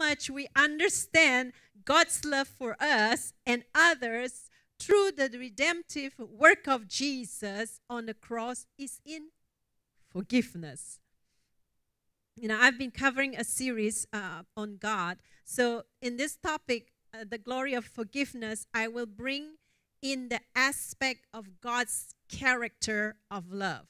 much we understand God's love for us and others through the redemptive work of Jesus on the cross is in forgiveness. You know, I've been covering a series uh, on God. So, in this topic, uh, the glory of forgiveness, I will bring in the aspect of God's character of love.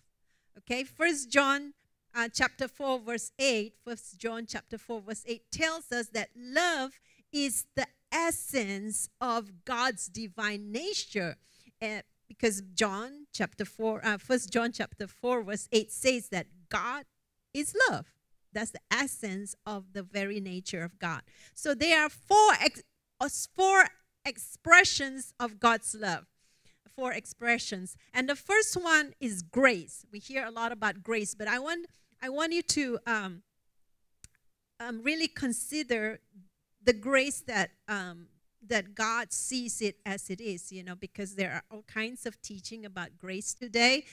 Okay, First John uh, chapter 4 verse 8 first john chapter 4 verse 8 tells us that love is the essence of god's divine nature. Uh, because john chapter 4 uh, first john chapter 4 verse 8 says that god is love. That's the essence of the very nature of god. So there are four ex- uh, four expressions of god's love. Four expressions. And the first one is grace. We hear a lot about grace but i want I want you to um, um, really consider the grace that um, that God sees it as it is. You know, because there are all kinds of teaching about grace today.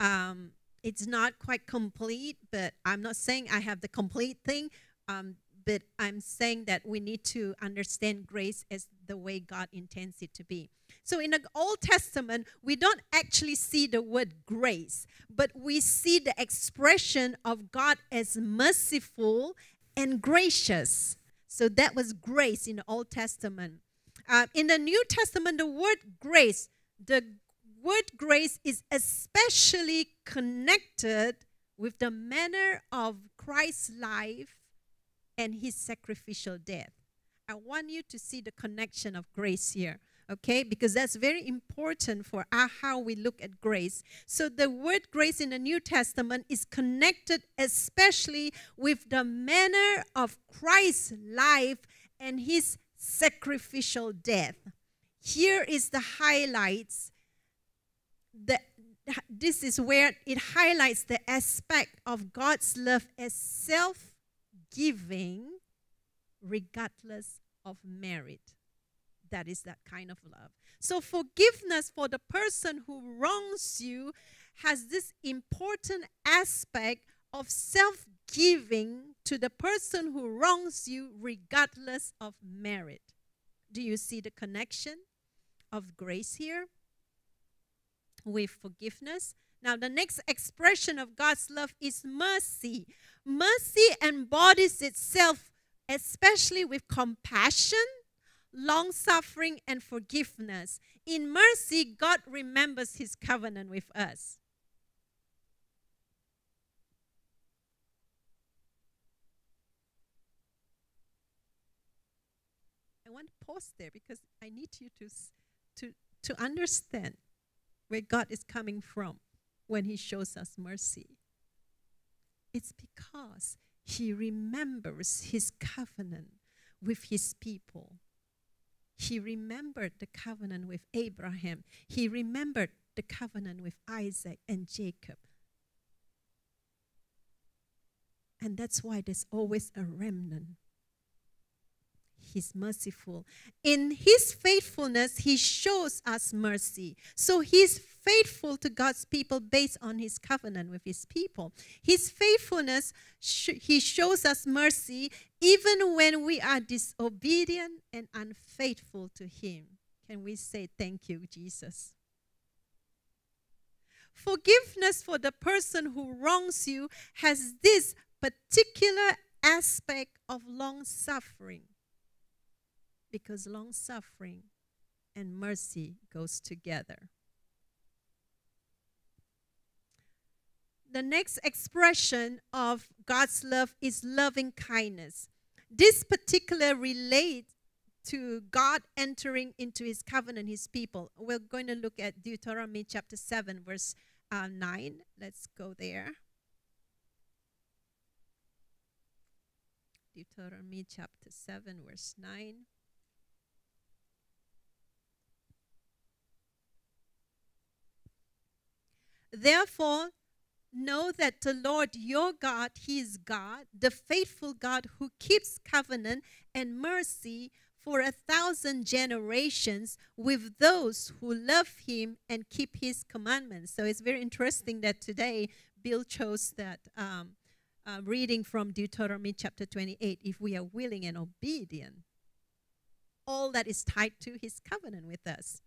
Um, it's not quite complete, but I'm not saying I have the complete thing. Um, but I'm saying that we need to understand grace as the way God intends it to be. So in the Old Testament, we don't actually see the word grace, but we see the expression of God as merciful and gracious. So that was grace in the Old Testament. Uh, in the New Testament, the word grace, the word grace is especially connected with the manner of Christ's life and his sacrificial death. I want you to see the connection of grace here, okay? Because that's very important for how we look at grace. So, the word grace in the New Testament is connected especially with the manner of Christ's life and his sacrificial death. Here is the highlights. The, this is where it highlights the aspect of God's love as self giving regardless of merit. That is that kind of love. So, forgiveness for the person who wrongs you has this important aspect of self giving to the person who wrongs you, regardless of merit. Do you see the connection of grace here with forgiveness? Now, the next expression of God's love is mercy. Mercy embodies itself especially with compassion, long suffering, and forgiveness. In mercy, God remembers his covenant with us. I want to pause there because I need you to, to, to understand where God is coming from when he shows us mercy. It's because he remembers his covenant with his people. He remembered the covenant with Abraham. He remembered the covenant with Isaac and Jacob. And that's why there's always a remnant He's merciful. In His faithfulness, He shows us mercy. So He's faithful to God's people based on His covenant with His people. His faithfulness, sh- He shows us mercy even when we are disobedient and unfaithful to Him. Can we say thank you, Jesus? Forgiveness for the person who wrongs you has this particular aspect of long suffering because long suffering and mercy goes together. The next expression of God's love is loving kindness. This particular relates to God entering into his covenant, his people. We're going to look at Deuteronomy chapter 7, verse uh, 9. Let's go there. Deuteronomy chapter 7, verse 9. Therefore, know that the Lord your God, He is God, the faithful God who keeps covenant and mercy for a thousand generations with those who love Him and keep His commandments. So it's very interesting that today Bill chose that um, uh, reading from Deuteronomy chapter 28 if we are willing and obedient, all that is tied to his covenant with us.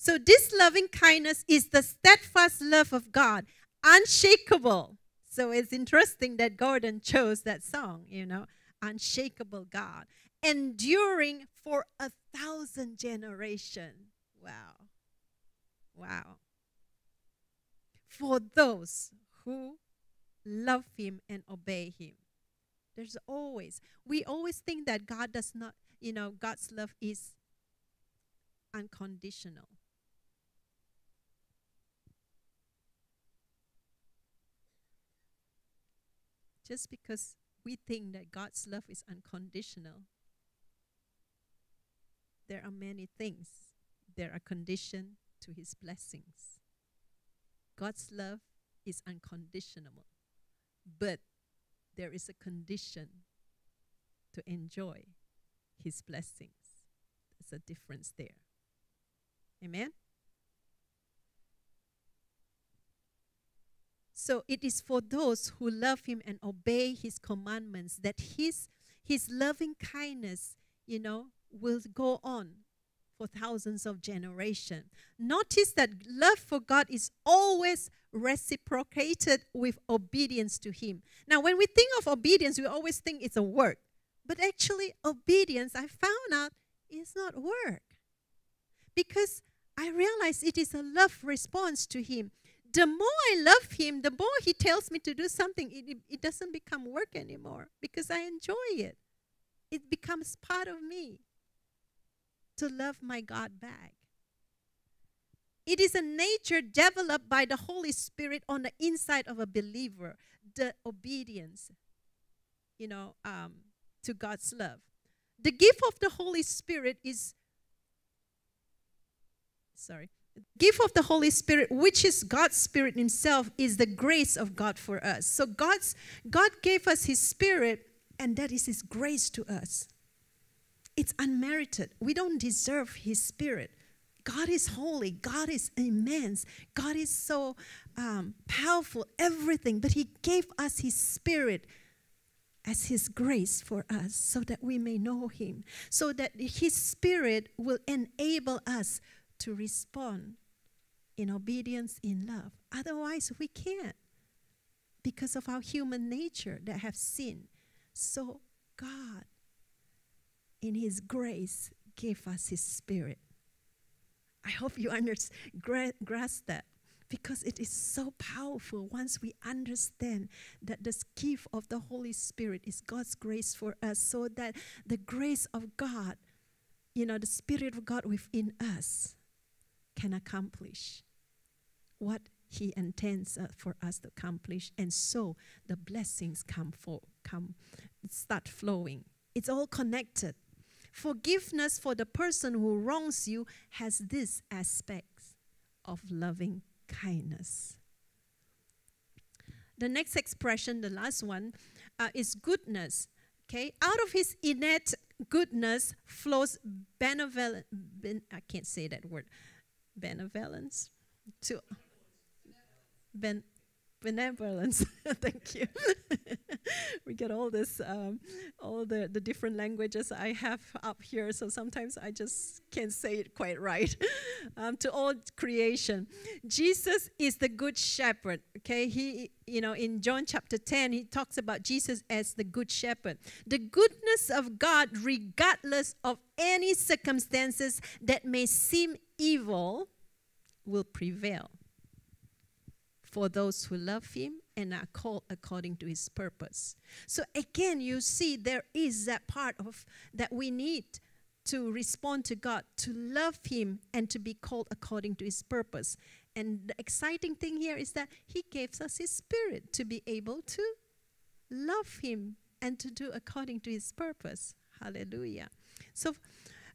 So, this loving kindness is the steadfast love of God, unshakable. So, it's interesting that Gordon chose that song, you know, Unshakable God, enduring for a thousand generations. Wow. Wow. For those who love Him and obey Him. There's always, we always think that God does not, you know, God's love is unconditional. Just because we think that God's love is unconditional, there are many things. There are conditions to his blessings. God's love is unconditional, but there is a condition to enjoy his blessings. There's a difference there. Amen? So it is for those who love him and obey his commandments that his his loving kindness, you know, will go on for thousands of generations. Notice that love for God is always reciprocated with obedience to him. Now, when we think of obedience, we always think it's a work. But actually, obedience, I found out, is not work. Because I realize it is a love response to him the more I love him, the more he tells me to do something, it, it doesn't become work anymore because I enjoy it. It becomes part of me to love my God back. It is a nature developed by the Holy Spirit on the inside of a believer, the obedience, you know, um, to God's love. The gift of the Holy Spirit is, sorry, gift of the holy spirit which is god's spirit himself is the grace of god for us. So god's god gave us his spirit and that is his grace to us. It's unmerited. We don't deserve his spirit. God is holy. God is immense. God is so um, powerful everything. But he gave us his spirit as his grace for us so that we may know him so that his spirit will enable us to respond in obedience, in love. Otherwise, we can't because of our human nature that have sinned. So, God, in His grace, gave us His Spirit. I hope you understand, grasp that because it is so powerful once we understand that the gift of the Holy Spirit is God's grace for us, so that the grace of God, you know, the Spirit of God within us, can accomplish what he intends uh, for us to accomplish. And so the blessings come for come start flowing. It's all connected. Forgiveness for the person who wrongs you has this aspects of loving kindness. The next expression the last one uh, is goodness. Okay? Out of his innate goodness flows benevolent ben, i can't say that word benevolence to ben, benevolence. Thank you. we get all this, um, all the, the different languages I have up here, so sometimes I just can't say it quite right. um, to all creation, Jesus is the good shepherd. Okay, he, you know, in John chapter 10, he talks about Jesus as the good shepherd. The goodness of God, regardless of any circumstances that may seem evil, will prevail for those who love him and are called according to his purpose. So again, you see there is that part of that we need to respond to God, to love him and to be called according to his purpose. And the exciting thing here is that he gives us his spirit to be able to love him and to do according to his purpose. Hallelujah. So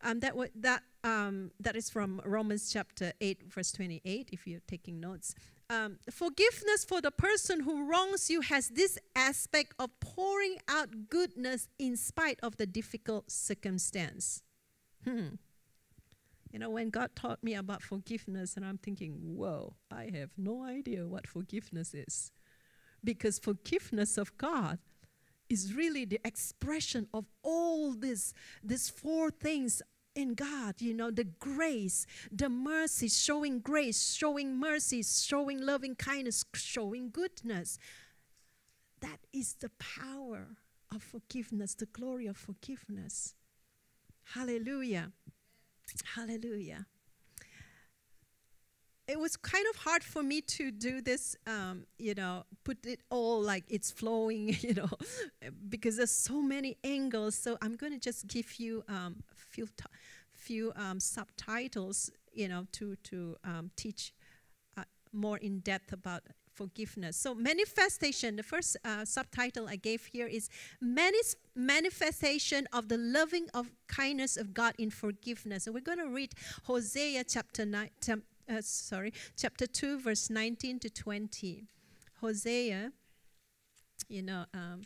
um, that, that, um, that is from Romans chapter 8, verse 28, if you're taking notes. Um, forgiveness for the person who wrongs you has this aspect of pouring out goodness in spite of the difficult circumstance. Hmm. You know, when God taught me about forgiveness, and I'm thinking, whoa, I have no idea what forgiveness is. because forgiveness of God is really the expression of all this these four things in God, you know, the grace, the mercy, showing grace, showing mercy, showing loving kindness, showing goodness. That is the power of forgiveness, the glory of forgiveness. Hallelujah. Hallelujah. It was kind of hard for me to do this, um, you know, put it all like it's flowing, you know, because there's so many angles. So I'm going to just give you um, few, few um, subtitles, you know, to, to um, teach uh, more in depth about forgiveness. So, manifestation, the first uh, subtitle I gave here is Manis- Manifestation of the Loving of Kindness of God in Forgiveness. And we're going to read Hosea chapter, nine, uh, sorry, chapter 2, verse 19 to 20. Hosea, you know, um,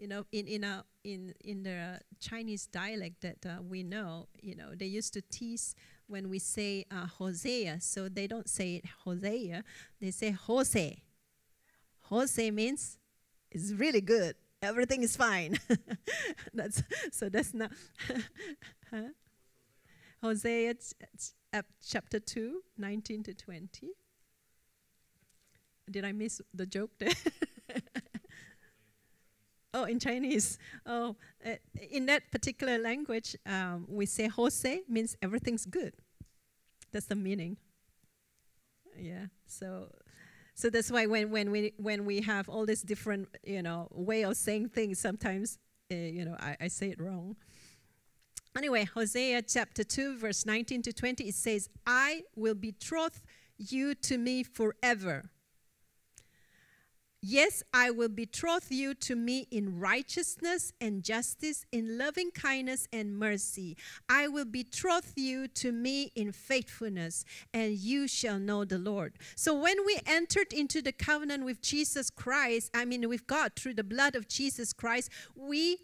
you know, in in a in in the Chinese dialect that uh, we know, you know, they used to tease when we say uh, Hosea, so they don't say it Hosea, they say Jose. Jose means it's really good. Everything is fine. that's so that's not huh? Hosea ch- chapter 2, 19 to 20. Did I miss the joke there? Oh, in Chinese. Oh, uh, in that particular language, um, we say Jose means everything's good. That's the meaning. Yeah. So, so that's why when, when we when we have all this different you know way of saying things, sometimes uh, you know I, I say it wrong. Anyway, Hosea chapter two, verse nineteen to twenty, it says, "I will betroth you to me forever." Yes, I will betroth you to me in righteousness and justice, in loving kindness and mercy. I will betroth you to me in faithfulness, and you shall know the Lord. So, when we entered into the covenant with Jesus Christ, I mean, with God through the blood of Jesus Christ, we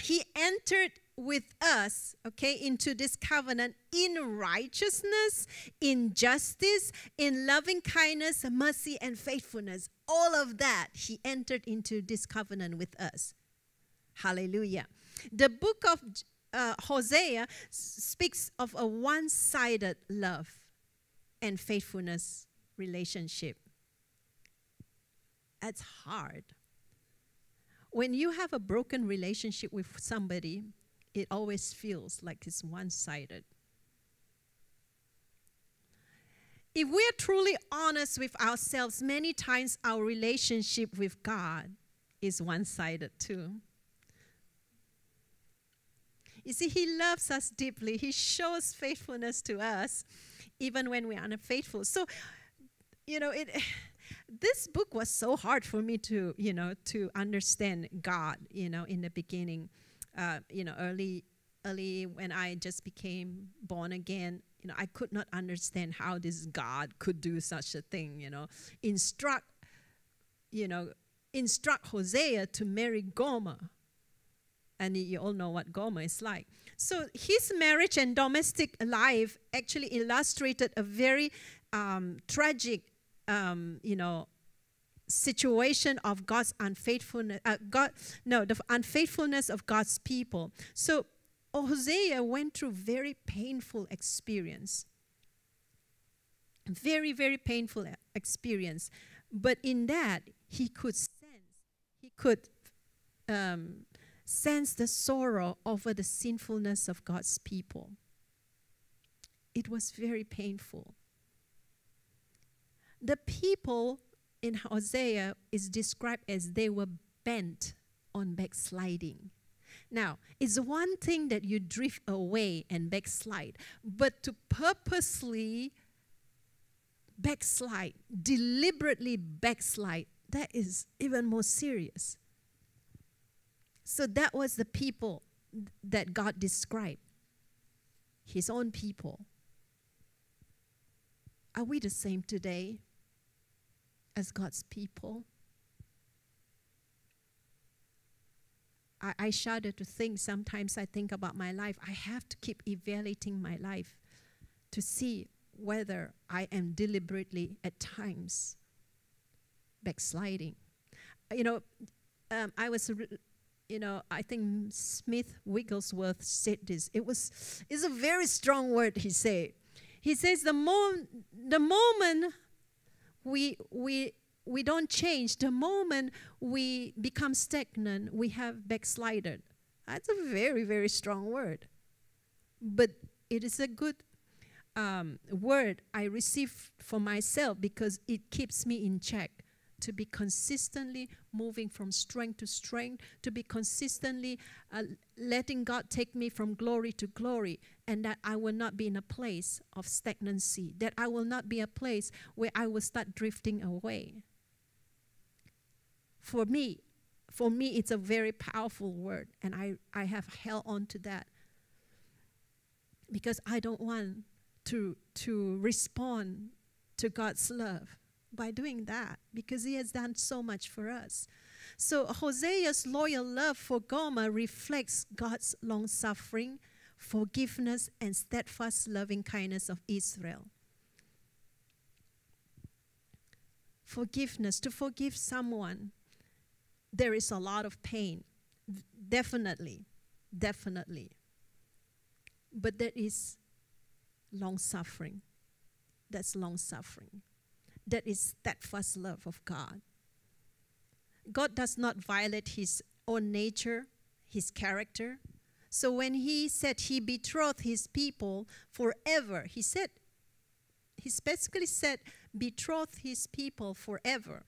he entered with us, okay, into this covenant in righteousness, in justice, in loving kindness, mercy, and faithfulness. All of that, he entered into this covenant with us. Hallelujah. The book of uh, Hosea speaks of a one sided love and faithfulness relationship. That's hard. When you have a broken relationship with somebody, it always feels like it's one sided. If we are truly honest with ourselves, many times our relationship with God is one sided too. You see, He loves us deeply. He shows faithfulness to us even when we are unfaithful. So, you know, it. This book was so hard for me to, you know, to understand God, you know, in the beginning uh, you know, early, early when I just became born again, you know, I could not understand how this God could do such a thing, you know, instruct, you know, instruct Hosea to marry Gomer. And you all know what Gomer is like. So his marriage and domestic life actually illustrated a very um, tragic, um, you know, situation of God's unfaithfulness, uh, God, no, the unfaithfulness of God's people. So Hosea went through very painful experience. Very, very painful experience. But in that, he could sense, he could um, sense the sorrow over the sinfulness of God's people. It was very painful. The people in Hosea is described as they were bent on backsliding. Now, it's one thing that you drift away and backslide, but to purposely backslide, deliberately backslide, that is even more serious. So that was the people that God described. His own people. Are we the same today? As God's people. I, I shudder to think sometimes I think about my life. I have to keep evaluating my life to see whether I am deliberately at times backsliding. You know, um, I was, you know, I think Smith Wigglesworth said this. It was, it's a very strong word. He said, he says the moment, the moment we we we don't change, the moment we become stagnant, we have backslided. That's a very very strong word, but it is a good um, word I receive for myself because it keeps me in check to be consistently moving from strength to strength, to be consistently uh, letting God take me from glory to glory, and that I will not be in a place of stagnancy, that I will not be a place where I will start drifting away. For me, for me, it's a very powerful word, and I, I have held on to that because I don't want to, to respond to God's love by doing that because he has done so much for us. So Hosea's loyal love for Gomer reflects God's long suffering, forgiveness, and steadfast loving kindness of Israel. Forgiveness, to forgive someone, there is a lot of pain. Definitely, definitely. But there is long suffering. That's long suffering. That is steadfast love of God. God does not violate his own nature, his character. So when he said he betrothed his people forever, he said, he basically said, betrothed his people forever.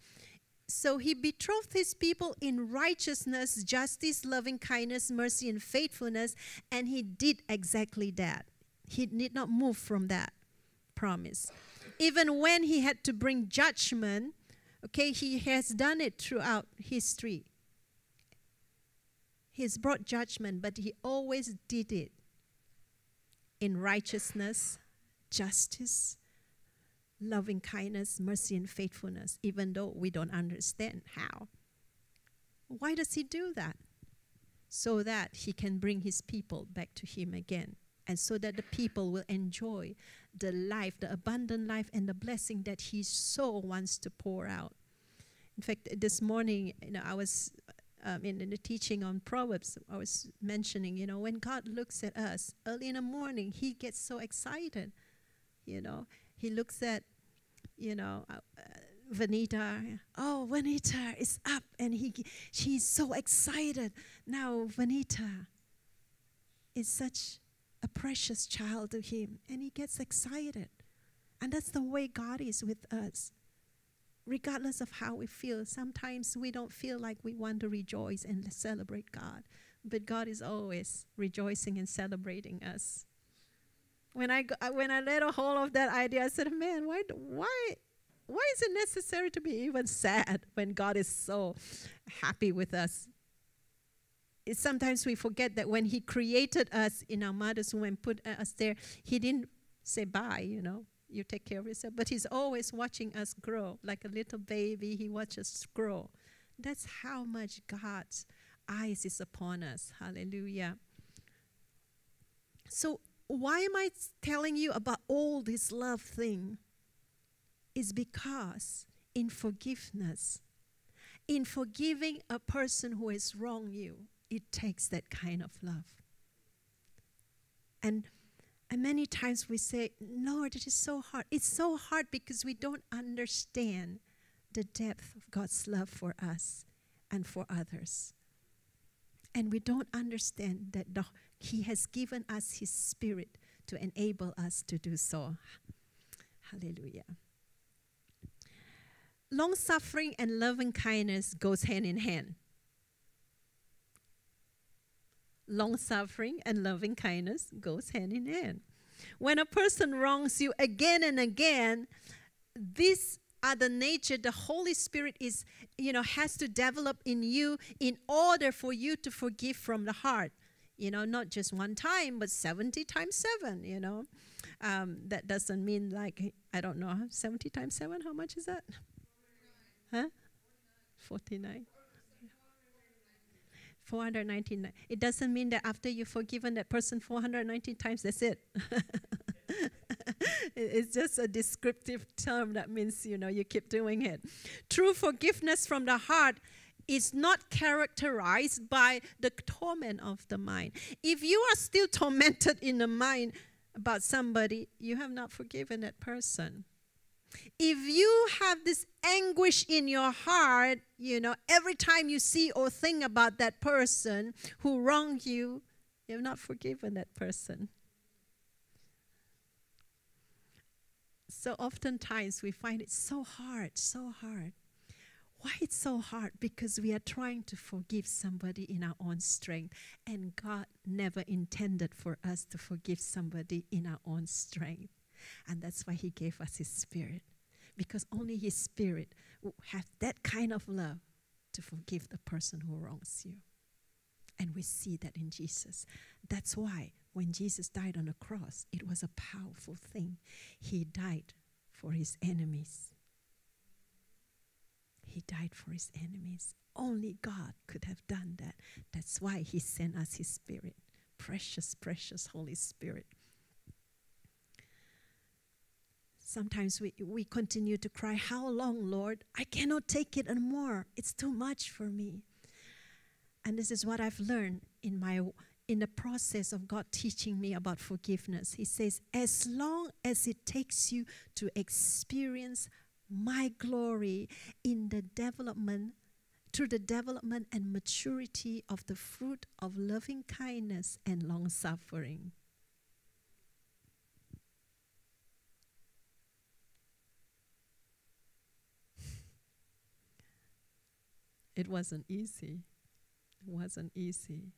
So he betrothed his people in righteousness, justice, loving kindness, mercy, and faithfulness, and he did exactly that. He did not move from that promise even when he had to bring judgment, okay, he has done it throughout history. He's brought judgment, but he always did it in righteousness, justice, loving kindness, mercy, and faithfulness, even though we don't understand how. Why does he do that? So that he can bring his people back to him again, and so that the people will enjoy the life, the abundant life, and the blessing that He so wants to pour out. In fact, this morning, you know, I was um, in, in, the teaching on Proverbs, I was mentioning, you know, when God looks at us early in the morning, He gets so excited. You know, He looks at, you know, uh, uh, Vanita. Oh, Vanita is up, and he she's so excited now. Vanita is such a precious child to him and he gets excited. And that's the way God is with us. Regardless of how we feel, sometimes we don't feel like we want to rejoice and celebrate God, but God is always rejoicing and celebrating us. When I, when I let a hold of that idea, I said, man, why, why, why is it necessary to be even sad when God is so happy with us? Sometimes we forget that when He created us in our mother's womb and put uh, us there, He didn't say bye, you know, you take care of yourself. But He's always watching us grow. Like a little baby, He watches us grow. That's how much God's eyes is upon us. Hallelujah. So, why am I telling you about all this love thing? Is because in forgiveness, in forgiving a person who has wronged you, it takes that kind of love. And, and many times we say, Lord, it is so hard. It's so hard because we don't understand the depth of God's love for us and for others. And we don't understand that the, He has given us His Spirit to enable us to do so. Hallelujah. Long suffering and loving kindness goes hand in hand long suffering and loving kindness goes hand in hand. When a person wrongs you again and again, these are the nature the Holy Spirit is, you know, has to develop in you in order for you to forgive from the heart. You know, not just one time, but 70 times seven, you know. Um, that doesn't mean like, I don't know, 70 times seven, how much is that? Huh? 49. 499. It doesn't mean that after you've forgiven that person 419 times, that's it. it's just a descriptive term that means, you know, you keep doing it. True forgiveness from the heart is not characterized by the torment of the mind. If you are still tormented in the mind about somebody, you have not forgiven that person. If you have this anguish in your heart, you know, every time you see or think about that person who wronged you, you have not forgiven that person. So oftentimes we find it so hard, so hard. Why it's so hard? Because we are trying to forgive somebody in our own strength, and God never intended for us to forgive somebody in our own strength. And that's why He gave us His Spirit. Because only His Spirit will have that kind of love to forgive the person who wrongs you. And we see that in Jesus. That's why when Jesus died on the cross, it was a powerful thing. He died for His enemies. He died for His enemies. Only God could have done that. That's why He sent us His Spirit. Precious, precious Holy Spirit Sometimes we, we continue to cry, How long, Lord? I cannot take it anymore. It's too much for me. And this is what I've learned in my in the process of God teaching me about forgiveness. He says, as long as it takes you to experience my glory in the development, through the development and maturity of the fruit of loving kindness and long suffering. It wasn't easy. It wasn't easy.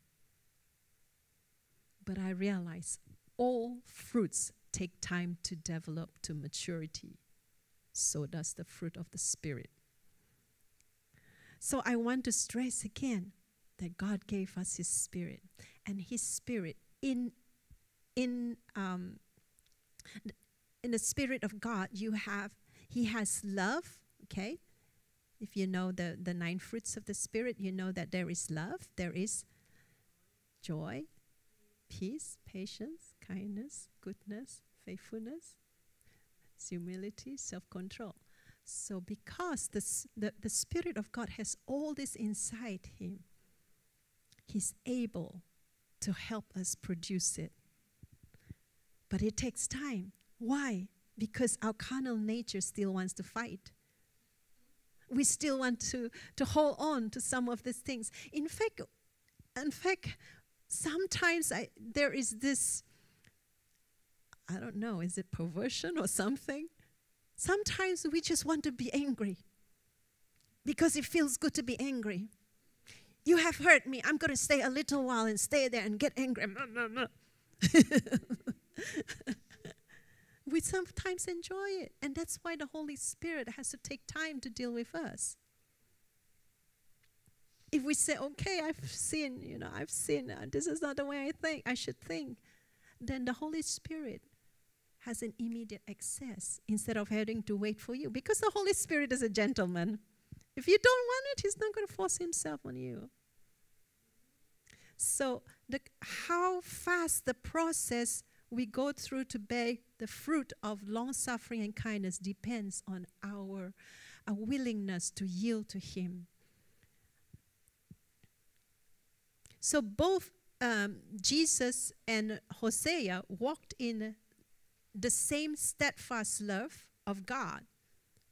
But I realized all fruits take time to develop to maturity. So does the fruit of the Spirit. So I want to stress again that God gave us His Spirit, and His Spirit in in um, in the Spirit of God, you have He has love. Okay, if you know the, the nine fruits of the Spirit, you know that there is love, there is joy, peace, patience, kindness, goodness, faithfulness, humility, self control. So, because the, the, the Spirit of God has all this inside Him, He's able to help us produce it. But it takes time. Why? Because our carnal nature still wants to fight we still want to, to hold on to some of these things. In fact, in fact, sometimes I, there is this, I don't know, is it perversion or something? Sometimes we just want to be angry because it feels good to be angry. You have hurt me. I'm going to stay a little while and stay there and get angry. we sometimes enjoy it. And that's why the Holy Spirit has to take time to deal with us. If we say, okay, I've sinned, you know, I've sinned, uh, this is not the way I think, I should think, then the Holy Spirit has an immediate access instead of having to wait for you. Because the Holy Spirit is a gentleman. If you don't want it, He's not going to force Himself on you. So, the, how fast the process we go through to bear the fruit of long suffering and kindness depends on our, willingness to yield to Him. So both um, Jesus and Hosea walked in the same steadfast love of God,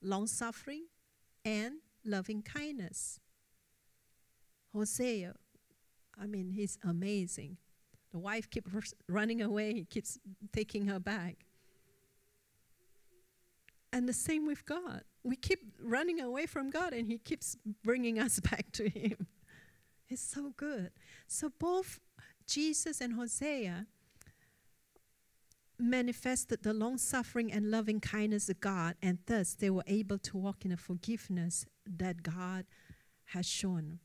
long suffering and loving kindness. Hosea, I mean, he's amazing. The wife keeps running away, he keeps taking her back. And the same with God. We keep running away from God, and He keeps bringing us back to Him. It's so good. So both Jesus and Hosea manifested the long suffering and loving kindness of God, and thus they were able to walk in the forgiveness that God has shown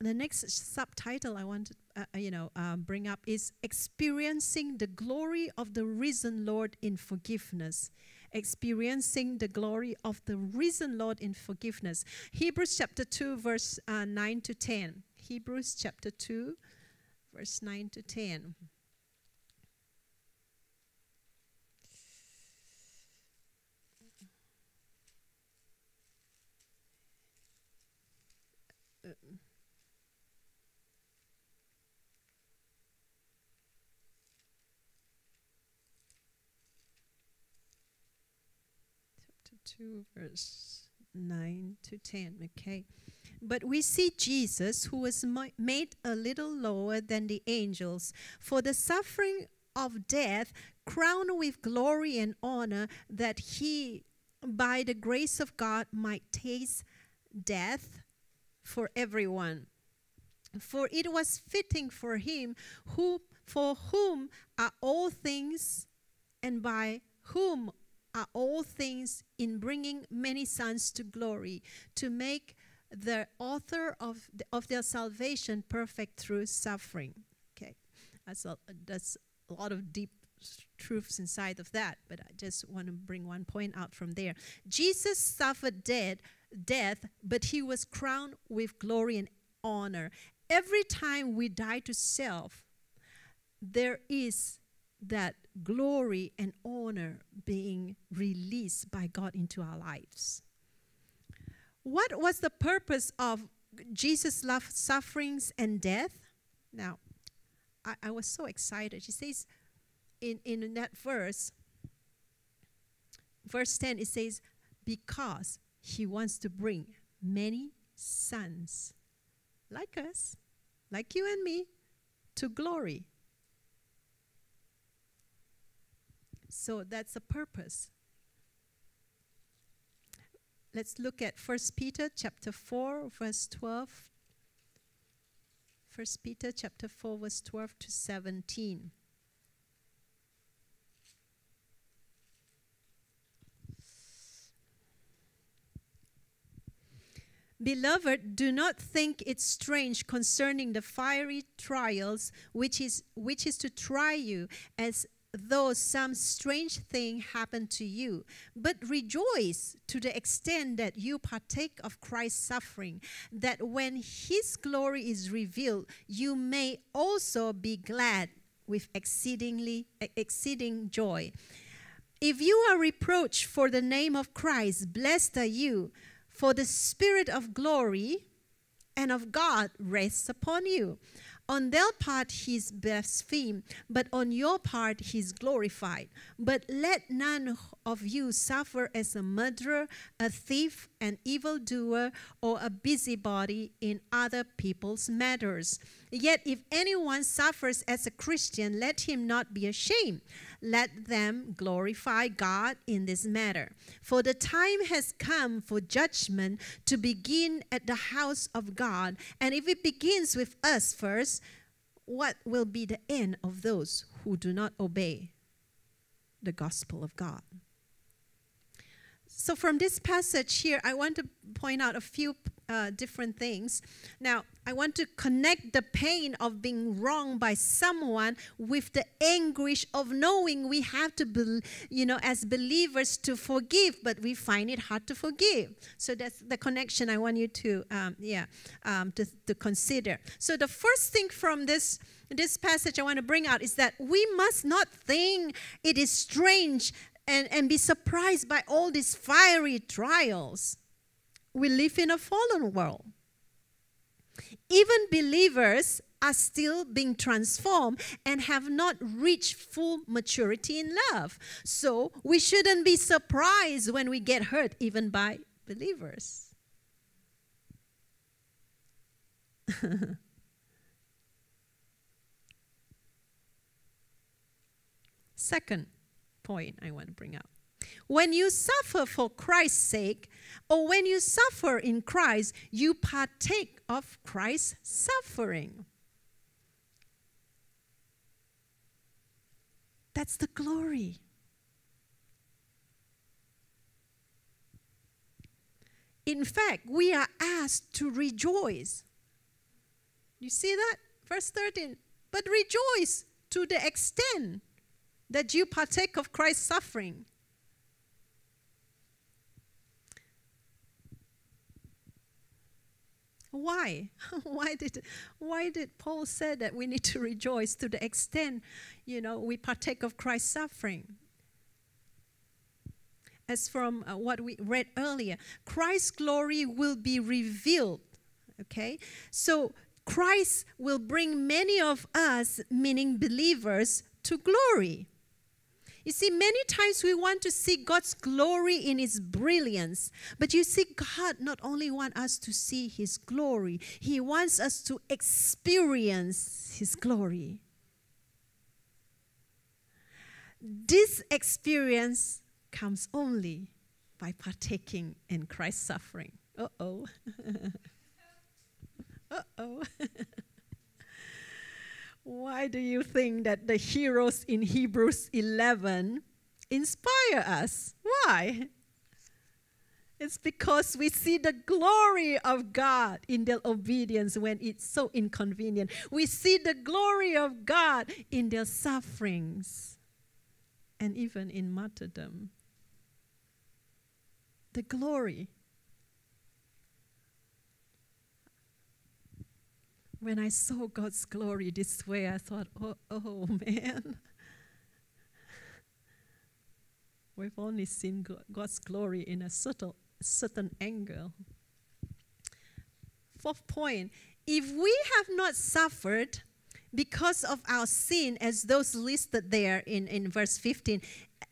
the next subtitle I want to, uh, uh, you know, um, bring up is experiencing the glory of the risen Lord in forgiveness. Experiencing the glory of the risen Lord in forgiveness. Hebrews chapter 2, verse uh, 9 to 10. Hebrews chapter 2, verse 9 to 10. 2, verse 9 to 10. Okay. But we see Jesus, who was made a little lower than the angels, for the suffering of death, crowned with glory and honor, that he, by the grace of God, might taste death for everyone. For it was fitting for him who for whom are all things and by whom are all things in bringing many sons to glory to make the author of, the, of their salvation perfect through suffering. Okay that's a, that's a lot of deep truths inside of that but i just want to bring one point out from there. Jesus suffered death death but he was crowned with glory and honor. Every time we die to self there is that glory and honor being released by God into our lives. What was the purpose of Jesus' love, sufferings, and death? Now, I, I was so excited. She says in, in that verse, verse 10, it says, Because he wants to bring many sons like us, like you and me, to glory. So that's the purpose. Let's look at 1 Peter chapter 4 verse 12. 1 Peter chapter 4 verse 12 to 17. Beloved, do not think it strange concerning the fiery trials which is which is to try you as though some strange thing happened to you, but rejoice to the extent that you partake of Christ's suffering, that when his glory is revealed, you may also be glad with exceedingly exceeding joy. If you are reproached for the name of Christ, blessed are you, for the spirit of glory and of God rests upon you. On their part, he's blasphemed, but on your part, he's glorified. But let none of you suffer as a murderer, a thief, an evildoer, or a busybody in other people's matters. Yet if anyone suffers as a Christian, let him not be ashamed. Let them glorify God in this matter. For the time has come for judgment to begin at the house of God. And if it begins with us first, what will be the end of those who do not obey the gospel of God? So, from this passage here, I want to point out a few uh, different things. Now, I want to connect the pain of being wronged by someone with the anguish of knowing we have to, be, you know, as believers to forgive, but we find it hard to forgive. So that's the connection I want you to, um, yeah, um, to, to consider. So the first thing from this this passage I want to bring out is that we must not think it is strange and, and be surprised by all these fiery trials. We live in a fallen world. Even believers are still being transformed and have not reached full maturity in love. So we shouldn't be surprised when we get hurt, even by believers. Second, point I want to bring up. When you suffer for Christ's sake, or when you suffer in Christ, you partake of Christ's suffering. That's the glory. In fact, we are asked to rejoice. You see that? Verse 13. But rejoice to the extent that you partake of Christ's suffering. Why? why did why did Paul say that we need to rejoice to the extent, you know, we partake of Christ's suffering? As from uh, what we read earlier, Christ's glory will be revealed. Okay? So Christ will bring many of us, meaning believers, to glory. You see, many times we want to see God's glory in His brilliance. But you see, God not only wants us to see His glory, He wants us to experience His glory. This experience comes only by partaking in Christ's suffering. Uh oh. uh oh. Why do you think that the heroes in Hebrews 11 inspire us? Why? It's because we see the glory of God in their obedience when it's so inconvenient. We see the glory of God in their sufferings and even in martyrdom. The glory when I saw God's glory this way, I thought, oh, oh man. We've only seen God's glory in a certain, certain angle. Fourth point if we have not suffered because of our sin, as those listed there in, in verse 15,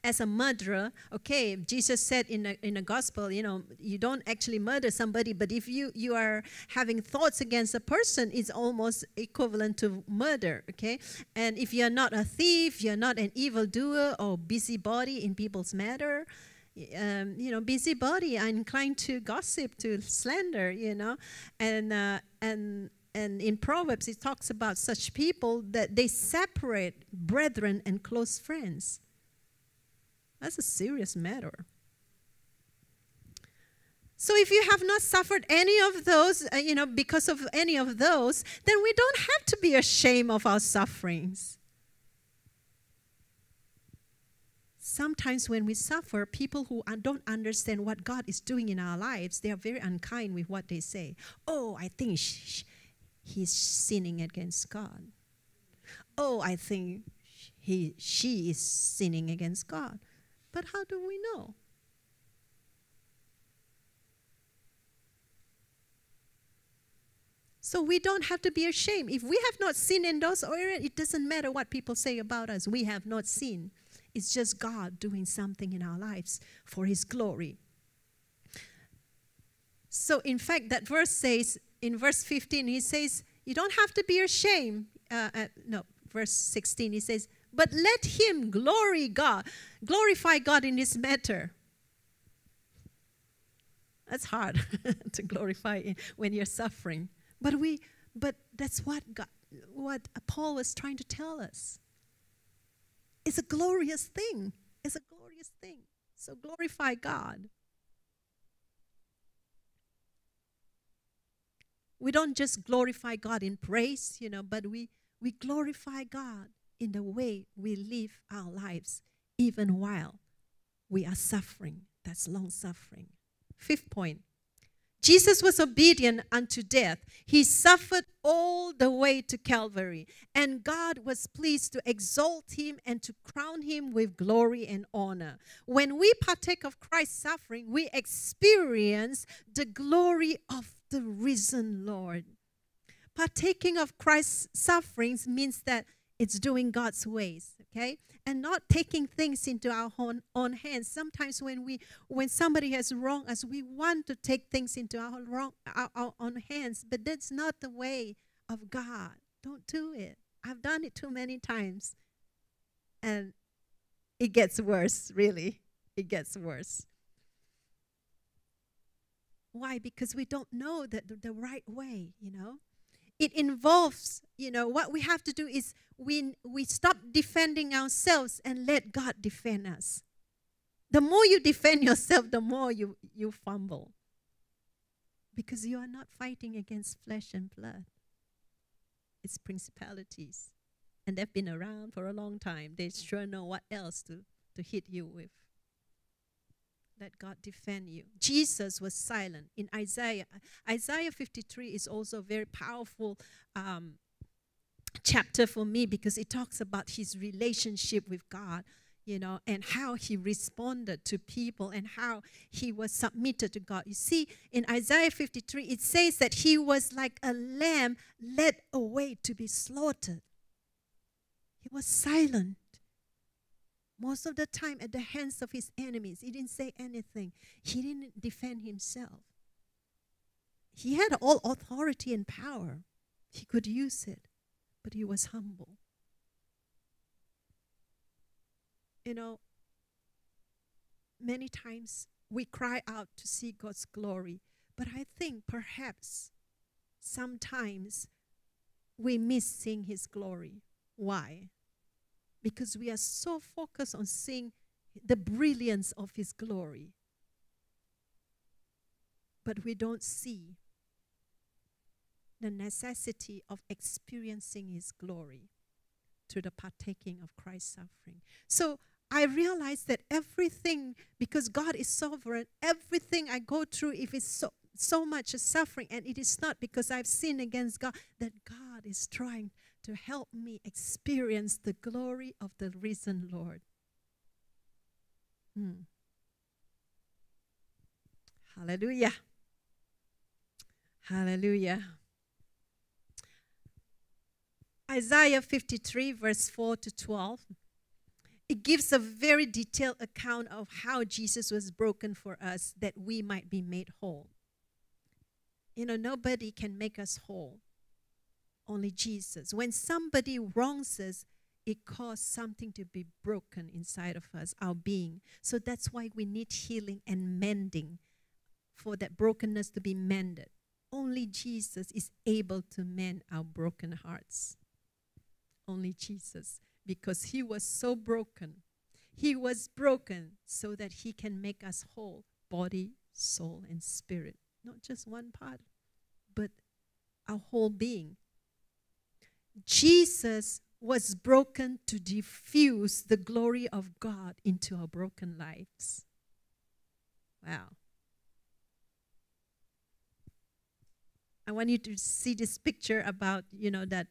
as a murderer, okay, Jesus said in the, in the gospel, you know, you don't actually murder somebody, but if you, you are having thoughts against a person, it's almost equivalent to murder, okay? And if you're not a thief, you're not an evildoer or busybody in people's matter, um, you know, busybody inclined to gossip, to slander, you know, and, uh, and, and in Proverbs it talks about such people that they separate brethren and close friends. That's a serious matter. So if you have not suffered any of those, uh, you know, because of any of those, then we don't have to be ashamed of our sufferings. Sometimes when we suffer, people who don't understand what God is doing in our lives, they are very unkind with what they say. Oh, I think he's sinning against God. Oh, I think he, she is sinning against God. But how do we know? So we don't have to be ashamed. If we have not sinned in those areas, it doesn't matter what people say about us. We have not sinned. It's just God doing something in our lives for His glory. So, in fact, that verse says, in verse 15, he says, You don't have to be ashamed. Uh, uh, no, verse 16, he says, but let him glory God, glorify God in this matter. That's hard to glorify when you're suffering. But we but that's what God, what Paul was trying to tell us. It's a glorious thing. It's a glorious thing. So glorify God. We don't just glorify God in praise, you know, but we, we glorify God in the way we live our lives, even while we are suffering. That's long suffering. Fifth point Jesus was obedient unto death. He suffered all the way to Calvary, and God was pleased to exalt him and to crown him with glory and honor. When we partake of Christ's suffering, we experience the glory of the risen Lord. Partaking of Christ's sufferings means that it's doing God's ways, okay? And not taking things into our own, own hands. Sometimes when we when somebody has wronged us, we want to take things into our, wrong, our, our own hands, but that's not the way of God. Don't do it. I've done it too many times. And it gets worse, really. It gets worse. Why? Because we don't know the, the, the right way, you know? it involves, you know, what we have to do is we, we stop defending ourselves and let God defend us. The more you defend yourself, the more you, you fumble. Because you are not fighting against flesh and blood, it's principalities. And they've been around for a long time. They sure know what else to, to hit you with. Let God defend you. Jesus was silent in Isaiah. Isaiah 53 is also a very powerful um, chapter for me because it talks about his relationship with God, you know, and how he responded to people and how he was submitted to God. You see, in Isaiah 53, it says that he was like a lamb led away to be slaughtered. He was silent Most of the time, at the hands of his enemies, he didn't say anything, he didn't defend himself. He had all authority and power, he could use it, but he was humble. You know, many times we cry out to see God's glory, but I think perhaps sometimes we miss seeing His glory. Why? Because we are so focused on seeing the brilliance of His glory, but we don't see the necessity of experiencing His glory through the partaking of Christ's suffering. So I realize that everything, because God is sovereign, everything I go through, if it's so, so much suffering, and it is not because I've sinned against God, that God is trying to help me experience the glory of the risen Lord. Hmm. Hallelujah. Hallelujah. Isaiah 53, verse 4 to 12 it gives a very detailed account of how Jesus was broken for us that we might be made whole. You know, nobody can make us whole, only Jesus. When somebody wrongs us, it causes something to be broken inside of us, our being. So that's why we need healing and mending for that brokenness to be mended. Only Jesus is able to mend our broken hearts. Only Jesus because he was so broken. He was broken so that he can make us whole body, soul, and spirit. Not just one part, but our whole being. Jesus was broken to diffuse the glory of God into our broken lives. Wow. I want you to see this picture about, you know, that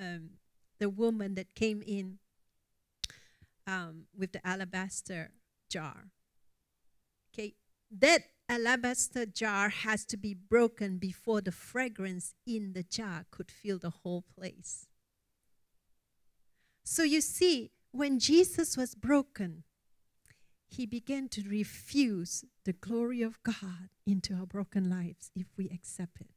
um, the woman that came in um, with the alabaster jar. Okay, that alabaster jar has to be broken before the fragrance in the jar could fill the whole place. So you see, when Jesus was broken, he began to refuse the glory of God into our broken lives if we accept it.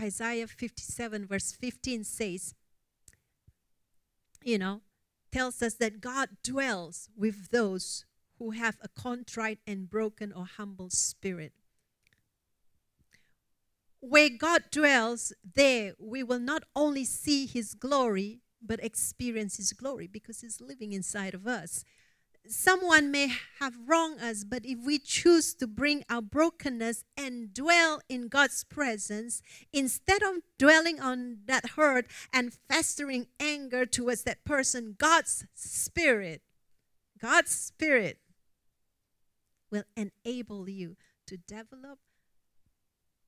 Isaiah 57, verse 15 says, you know, tells us that God dwells with those who have a contrite and broken or humble spirit. Where God dwells, there we will not only see His glory, but experience His glory because He's living inside of us someone may have wronged us, but if we choose to bring our brokenness and dwell in God's presence, instead of dwelling on that hurt and festering anger towards that person, God's Spirit, God's Spirit will enable you to develop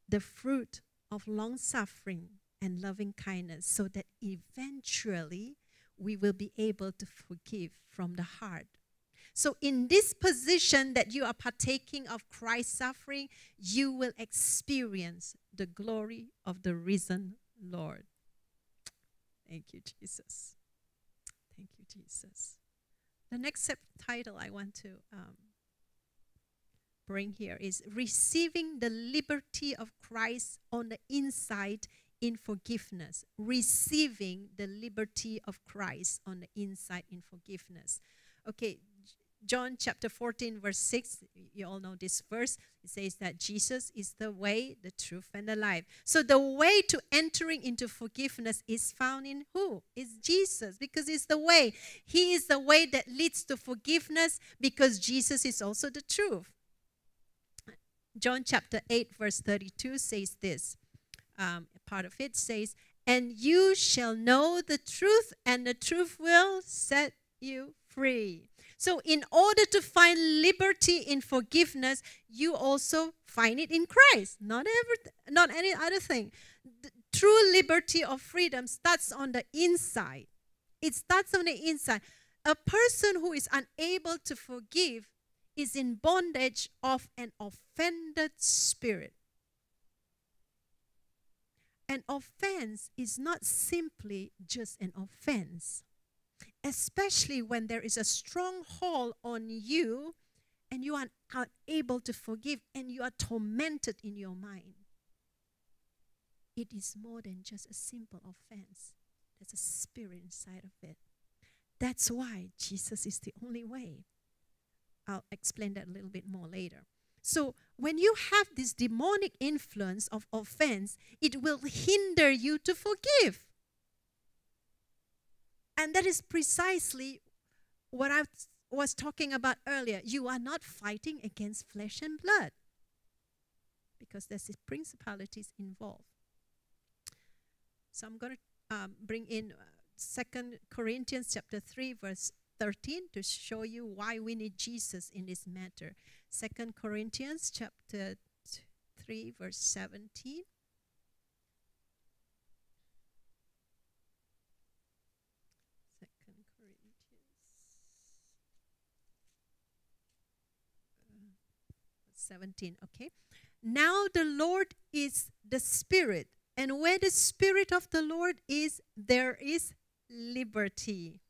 the fruit of long suffering and loving kindness so that eventually we will be able to forgive from the heart so, in this position that you are partaking of Christ's suffering, you will experience the glory of the risen Lord. Thank you, Jesus. Thank you, Jesus. The next title I want to um, bring here is Receiving the Liberty of Christ on the Inside in Forgiveness. Receiving the liberty of Christ on the inside in forgiveness. Okay, John chapter 14, verse 6, you all know this verse. It says that Jesus is the way, the truth, and the life. So the way to entering into forgiveness is found in who? Is Jesus, because it's the way. He is the way that leads to forgiveness because Jesus is also the truth. John chapter 8, verse 32 says this. Um, part of it says, And you shall know the truth, and the truth will set you free. So, in order to find liberty in forgiveness, you also find it in Christ, not every, not any other thing. The true liberty of freedom starts on the inside. It starts on the inside. A person who is unable to forgive is in bondage of an offended spirit. An offense is not simply just an offense especially when there is a stronghold on you and you are unable to forgive and you are tormented in your mind. It is more than just a simple offense, there's a spirit inside of it. That's why Jesus is the only way. I'll explain that a little bit more later. So, when you have this demonic influence of offense, it will hinder you to forgive. And that is precisely what I was talking about earlier. You are not fighting against flesh and blood because there's principalities involved. So I'm going to um, bring in uh, Second Corinthians chapter 3 verse 13 to show you why we need Jesus in this matter. Second Corinthians chapter 3 verse 17. Second Corinthians uh, 17, okay? Now the Lord is the Spirit, and where the Spirit of the Lord is, there is liberty.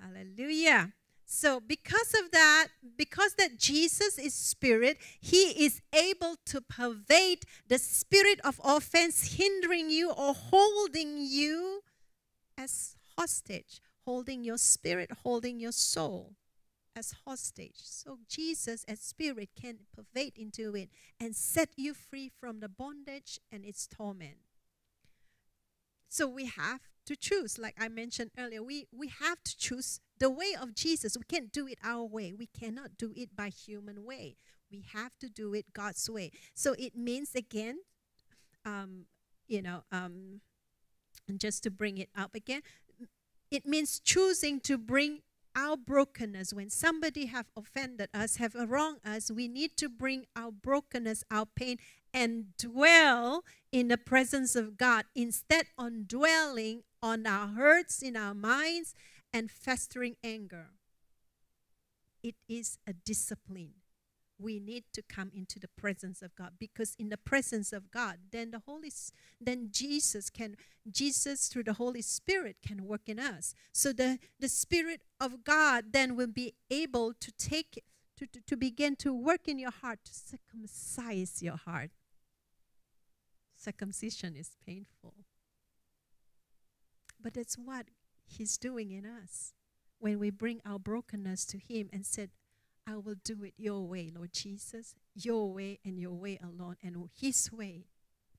Hallelujah. So, because of that, because that Jesus is spirit, he is able to pervade the spirit of offense, hindering you or holding you as hostage, holding your spirit, holding your soul as hostage. So, Jesus as spirit can pervade into it and set you free from the bondage and its torment. So, we have to choose. Like I mentioned earlier, we, we have to choose the way of Jesus. We can't do it our way. We cannot do it by human way. We have to do it God's way. So it means again, um, you know, um, just to bring it up again, it means choosing to bring our brokenness when somebody have offended us have wronged us we need to bring our brokenness our pain and dwell in the presence of god instead on dwelling on our hurts in our minds and festering anger. It is a discipline. We need to come into the presence of God because in the presence of God, then the Holy, then Jesus can, Jesus through the Holy Spirit can work in us. So the, the Spirit of God then will be able to take, to, to, to begin to work in your heart, to circumcise your heart. Circumcision is painful. But that's what He's doing in us when we bring our brokenness to Him and said, I will do it your way, Lord Jesus, your way and your way alone. And His way,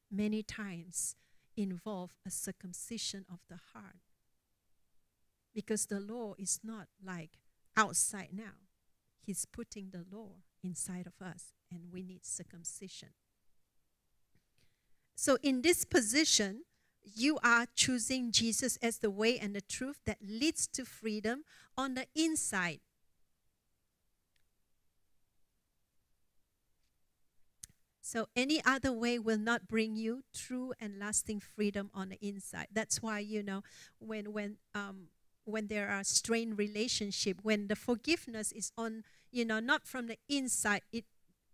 many times, involve a circumcision of the heart. Because the law is not like outside now, He's putting the law inside of us, and we need circumcision. So, in this position, you are choosing Jesus as the way and the truth that leads to freedom on the inside. So, any other way will not bring you true and lasting freedom on the inside. That's why, you know, when, when, um, when there are strained relationship, when the forgiveness is on, you know, not from the inside, it,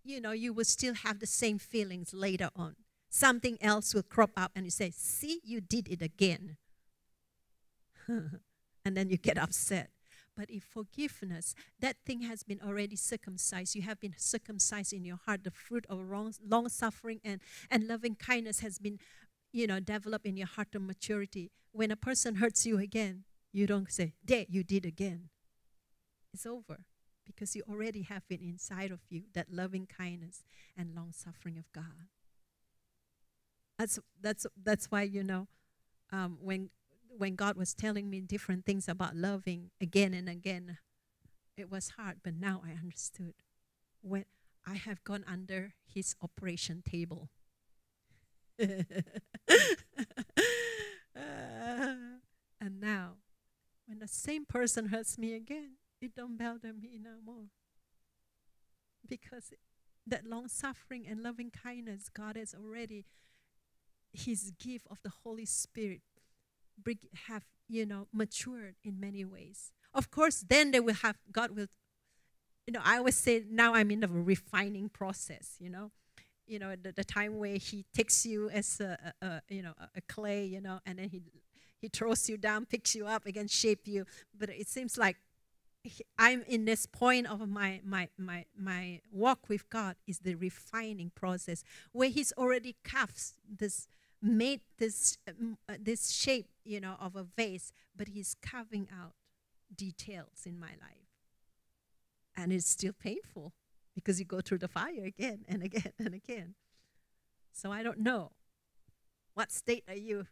you know, you will still have the same feelings later on something else will crop up and you say, See, you did it again. and then you get upset. But if forgiveness, that thing has been already circumcised, you have been circumcised in your heart, the fruit of long suffering and, and loving kindness has been, you know, developed in your heart to maturity. When a person hurts you again, you don't say, There, you did again. It's over because you already have it inside of you that loving kindness and long suffering of God. That's that's that's why you know, um, when when God was telling me different things about loving again and again, it was hard. But now I understood. When I have gone under His operation table. uh, and now, when the same person hurts me again, it don't bother me no more. Because that long suffering and loving kindness God has already his gift of the Holy Spirit have you know matured in many ways. Of course, then they will have God will. You know, I always say now I'm in the refining process. You know, you know the, the time where He takes you as a, a, a you know a, clay. You know, and then He he throws you down, picks you up, again, shape you. But it seems like I'm in this point of my, my, my, my walk with God is the refining process where He's already carved this, made this, um, uh, this shape, you know, of a vase, but He's carving out details in my life. And it's still painful because you go through the fire again and again and again. So I don't know. What state are you?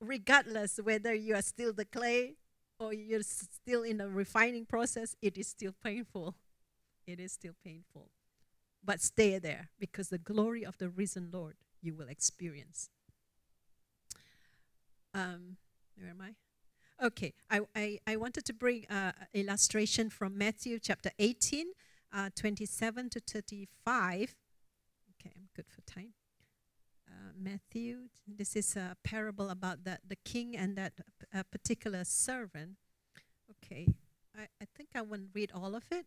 Regardless whether you are still the clay or you're still in the refining process, it is still painful. It is still painful. But stay there because the glory of the risen Lord you will experience. Um, where am I? Okay, I, I, I wanted to bring an illustration from Matthew chapter 18, uh, 27 to 35. Okay, I'm good for time. Uh, Matthew. This is a parable about that the king and that uh, particular servant. Okay, I, I think I won't read all of it,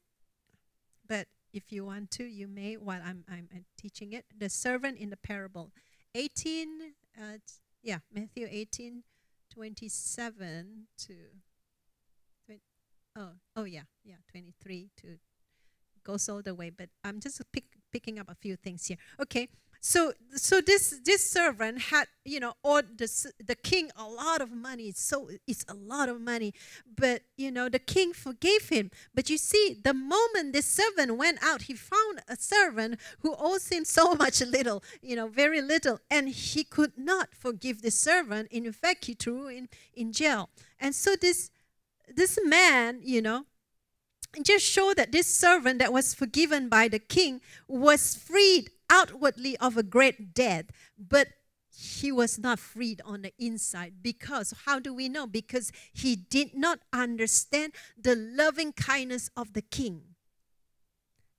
but if you want to, you may while I'm I'm uh, teaching it. The servant in the parable, 18. Yeah, Matthew 18, 27 to. 20, oh, oh yeah, yeah, 23 to goes all the way. But I'm just pick, picking up a few things here. Okay, so so this this servant had you know owed the, the king a lot of money. So it's a lot of money. But you know the king forgave him. But you see the moment this servant went out he found a servant who owes him so much little you know very little. And he could not forgive the servant. In fact he threw him in jail. And so this this man you know just show that this servant that was forgiven by the king was freed outwardly of a great debt, but he was not freed on the inside. Because how do we know? Because he did not understand the loving kindness of the king.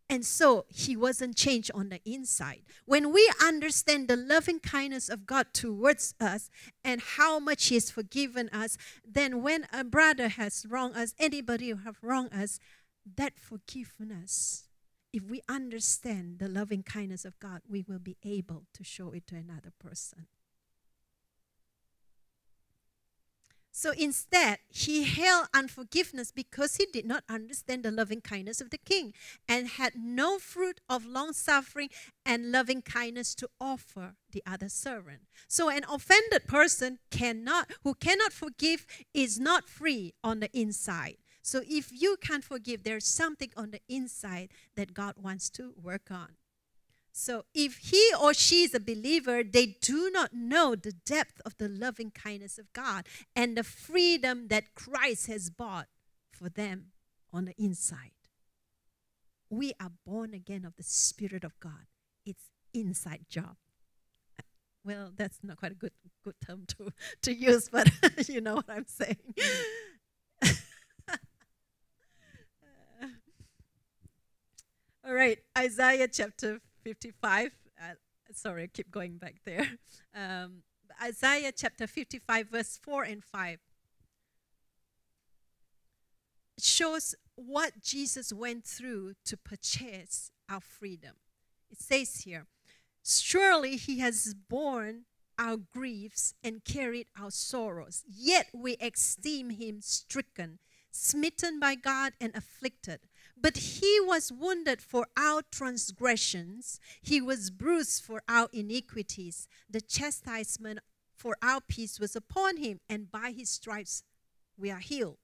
And so he wasn't changed on the inside. When we understand the loving kindness of God towards us and how much he has forgiven us, then when a brother has wronged us, anybody who have wronged us, that forgiveness if we understand the loving kindness of God, we will be able to show it to another person. So instead, he held unforgiveness because he did not understand the loving kindness of the king and had no fruit of long suffering and loving kindness to offer the other servant. So an offended person cannot who cannot forgive is not free on the inside. So if you can't forgive, there's something on the inside that God wants to work on. So if he or she is a believer, they do not know the depth of the loving kindness of God and the freedom that Christ has bought for them on the inside. We are born again of the Spirit of God. It's inside job. Well, that's not quite a good good term to, to use, but you know what I'm saying. All right, Isaiah chapter 55. Uh, sorry, I keep going back there. Um, Isaiah chapter 55, verse 4 and 5 shows what Jesus went through to purchase our freedom. It says here, Surely he has borne our griefs and carried our sorrows, yet we esteem him stricken, smitten by God, and afflicted. But he was wounded for our transgressions, he was bruised for our iniquities. The chastisement for our peace was upon him, and by his stripes we are healed.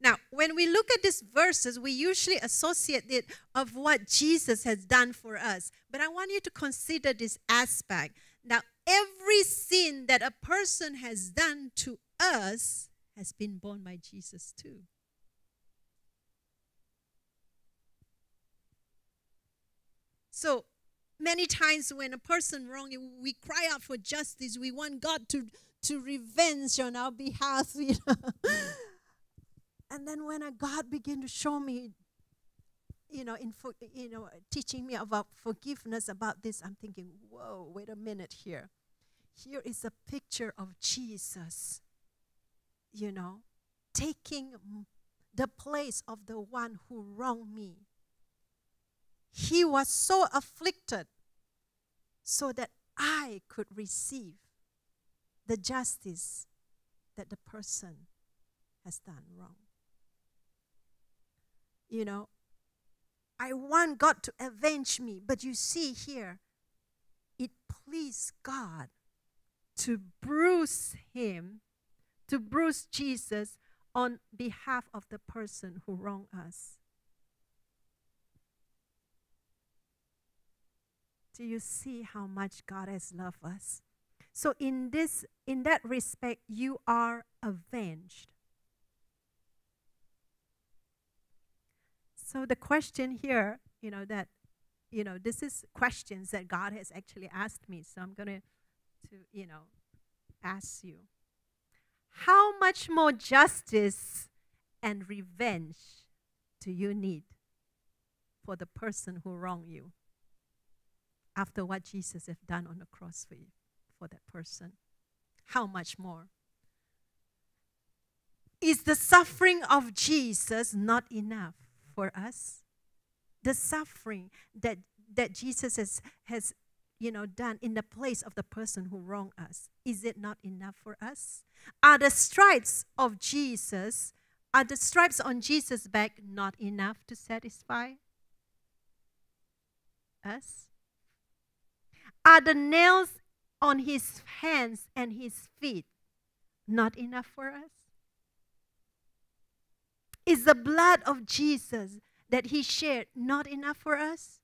Now, when we look at these verses, we usually associate it of what Jesus has done for us. But I want you to consider this aspect. Now, every sin that a person has done to us has been borne by Jesus too. So many times when a person wrong, we cry out for justice. We want God to, to revenge on our behalf, you know. and then when God began to show me, you know, in for, you know, teaching me about forgiveness about this, I'm thinking, whoa, wait a minute here. Here is a picture of Jesus, you know, taking the place of the one who wronged me he was so afflicted so that I could receive the justice that the person has done wrong. You know, I want God to avenge me, but you see here, it pleased God to bruise him, to bruise Jesus on behalf of the person who wronged us. Do you see how much God has loved us? So in this in that respect you are avenged. So the question here, you know that you know this is questions that God has actually asked me. So I'm going to to you know ask you. How much more justice and revenge do you need for the person who wronged you? After what Jesus has done on the cross for you, for that person. How much more? Is the suffering of Jesus not enough for us? The suffering that, that Jesus has, has you know, done in the place of the person who wronged us, is it not enough for us? Are the stripes of Jesus, are the stripes on Jesus' back not enough to satisfy us? Are the nails on his hands and his feet not enough for us? Is the blood of Jesus that he shed not enough for us?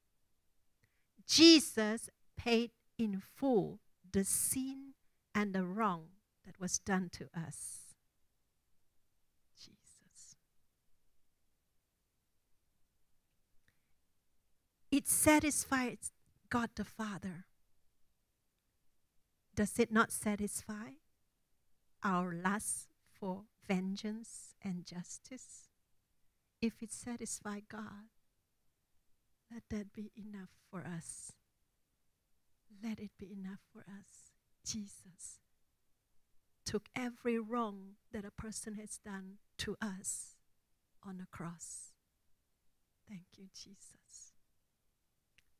Jesus paid in full the sin and the wrong that was done to us. Jesus. It satisfies God the Father does it not satisfy our lust for vengeance and justice? If it satisfies God, let that be enough for us. Let it be enough for us. Jesus took every wrong that a person has done to us on the cross. Thank you, Jesus.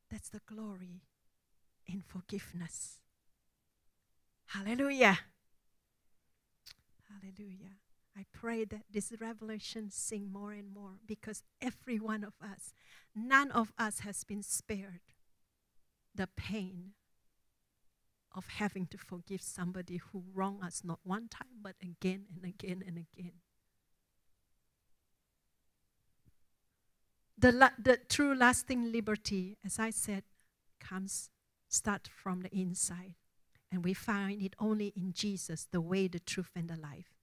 That's the glory in forgiveness. Hallelujah. Hallelujah. I pray that this revelation sing more and more because every one of us, none of us has been spared the pain of having to forgive somebody who wronged us not one time but again and again and again. The, la- the true lasting liberty, as I said, comes start from the inside. And we find it only in Jesus, the way, the truth, and the life.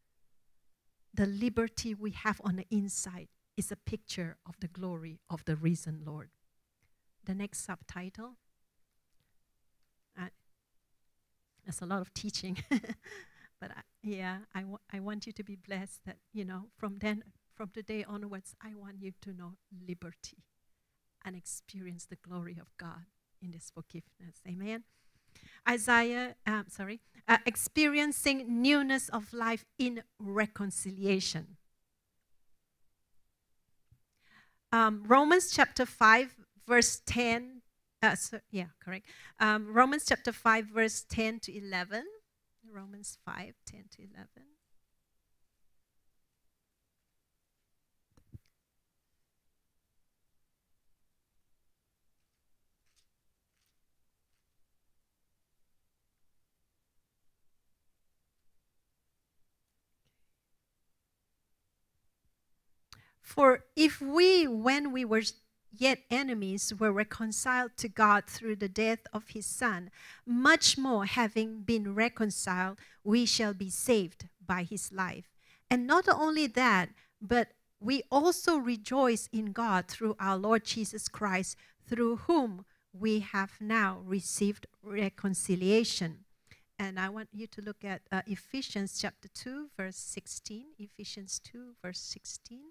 The liberty we have on the inside is a picture of the glory of the risen Lord. The next subtitle. Uh, there's a lot of teaching, but yeah I, yeah, I, I want you to be blessed that, you know, from then, from today onwards, I want you to know liberty and experience the glory of God in this forgiveness. Amen. Isaiah, um, sorry, uh, experiencing newness of life in reconciliation. Um, Romans chapter 5, verse 10. Uh, so, yeah, correct. Um, Romans chapter 5, verse 10 to 11. Romans 5, 10 to 11. For if we, when we were yet enemies, were reconciled to God through the death of his Son, much more, having been reconciled, we shall be saved by his life. And not only that, but we also rejoice in God through our Lord Jesus Christ, through whom we have now received reconciliation. And I want you to look at uh, Ephesians chapter 2, verse 16. Ephesians 2, verse 16.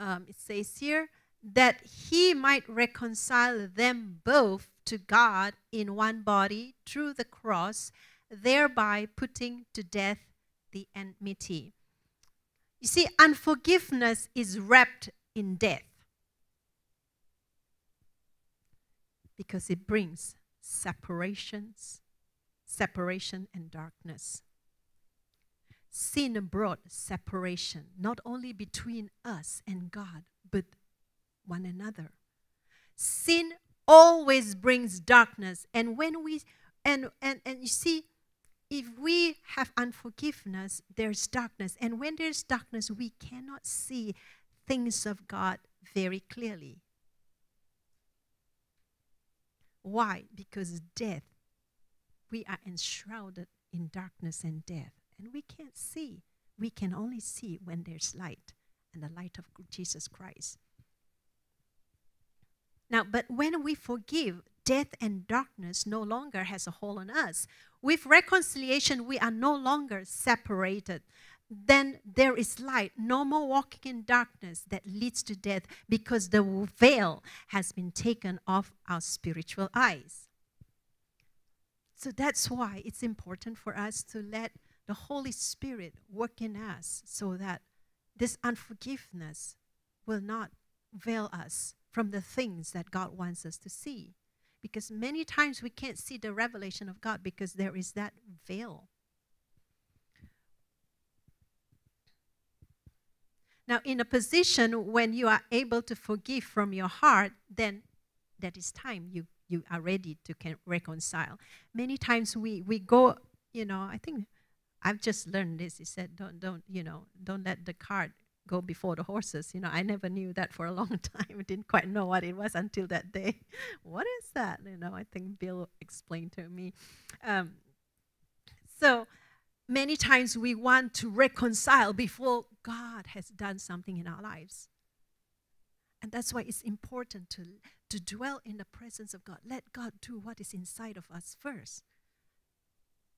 Um, it says here, that he might reconcile them both to God in one body through the cross, thereby putting to death the enmity. You see, unforgiveness is wrapped in death because it brings separations, separation and darkness. Sin brought separation, not only between us and God, but one another. Sin always brings darkness. And when we and and, and you see, if we have unforgiveness, there's darkness. And when there's darkness, we cannot see things of God very clearly. Why? Because death, we are enshrouded in darkness and death, and we can't see. We can only see when there's light, and the light of Jesus Christ. Now, but when we forgive, death and darkness no longer has a hold on us. With reconciliation, we are no longer separated. Then there is light, no more walking in darkness that leads to death because the veil has been taken off our spiritual eyes. So that's why it's important for us to let the Holy Spirit work in us so that this unforgiveness will not veil us from the things that God wants us to see. Because many times we can't see the revelation of God because there is that veil. Now, in a position when you are able to forgive from your heart, then that is time you, you are ready to can reconcile. Many times we, we go, you know, I think I've just learned this. He said, don't, don't, you know, don't let the cart go before the horses. You know, I never knew that for a long time. I didn't quite know what it was until that day. what is that? You know, I think Bill explained to me. Um, so many times we want to reconcile before God has done something in our lives. And that's why it's important to, to dwell in the presence of God. Let God do what is inside of us first.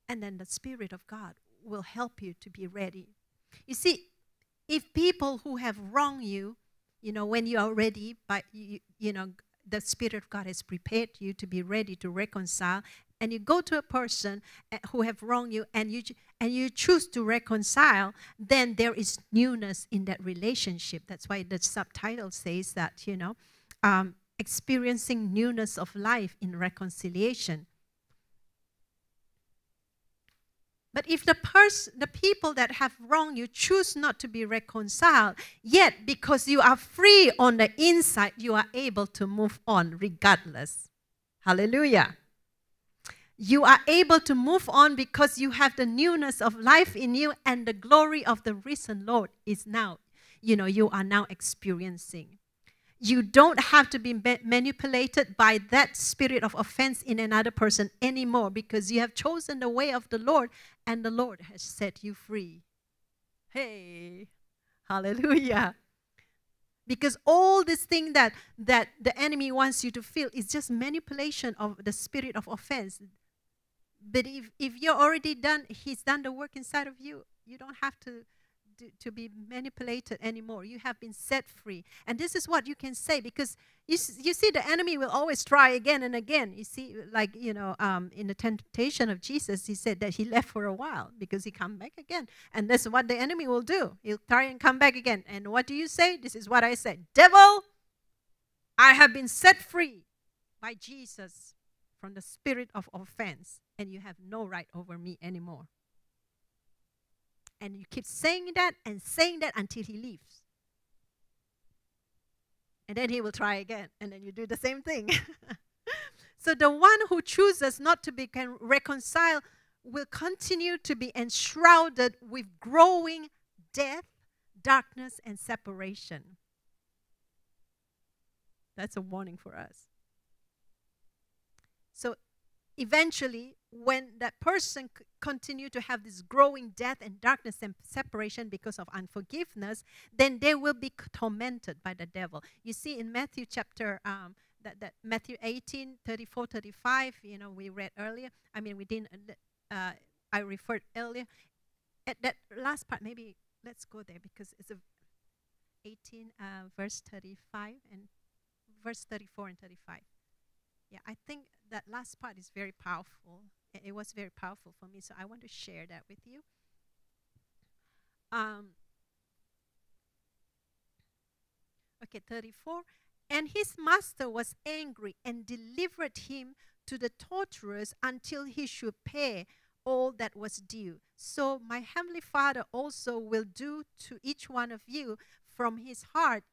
And then the Spirit of God will help you to be ready. You see, if people who have wronged you, you know, when you are ready, but you, you know, the Spirit of God has prepared you to be ready to reconcile, and you go to a person eh, who have wronged you, and you and you choose to reconcile, then there is newness in that relationship. That's why the subtitle says that you know, um, experiencing newness of life in reconciliation. But if the person, the people that have wronged you choose not to be reconciled, yet because you are free on the inside, you are able to move on regardless. Hallelujah. You are able to move on because you have the newness of life in you and the glory of the risen Lord is now, you know, you are now experiencing you don't have to be manipulated by that spirit of offense in another person anymore because you have chosen the way of the Lord and the Lord has set you free. Hey, hallelujah. Because all this thing that, that the enemy wants you to feel is just manipulation of the spirit of offense. But if, if you're already done, he's done the work inside of you, you don't have to to, be manipulated anymore. You have been set free. And this is what you can say because you, you see, the enemy will always try again and again. You see, like, you know, um, in the temptation of Jesus, he said that he left for a while because he come back again. And that's what the enemy will do. He'll try and come back again. And what do you say? This is what I said Devil, I have been set free by Jesus from the spirit of offense, and you have no right over me anymore. And you keep saying that and saying that until he leaves. And then he will try again. And then you do the same thing. so the one who chooses not to be reconciled will continue to be enshrouded with growing death, darkness, and separation. That's a warning for us. So eventually, when that person c- continue to have this growing death and darkness and separation because of unforgiveness, then they will be tormented by the devil. You see in Matthew chapter um, that, that Matthew 18, 34, 35, you know, we read earlier. I mean, we didn't, uh, uh I referred earlier. At that last part, maybe let's go there because it's a 18 uh, verse 35 and verse 34 and 35. Yeah, I think that last part is very powerful. It was very powerful for me, so I want to share that with you. Um, okay, 34. And his master was angry and delivered him to the torturers until he should pay all that was due. So my heavenly Father also will do to each one of you from his heart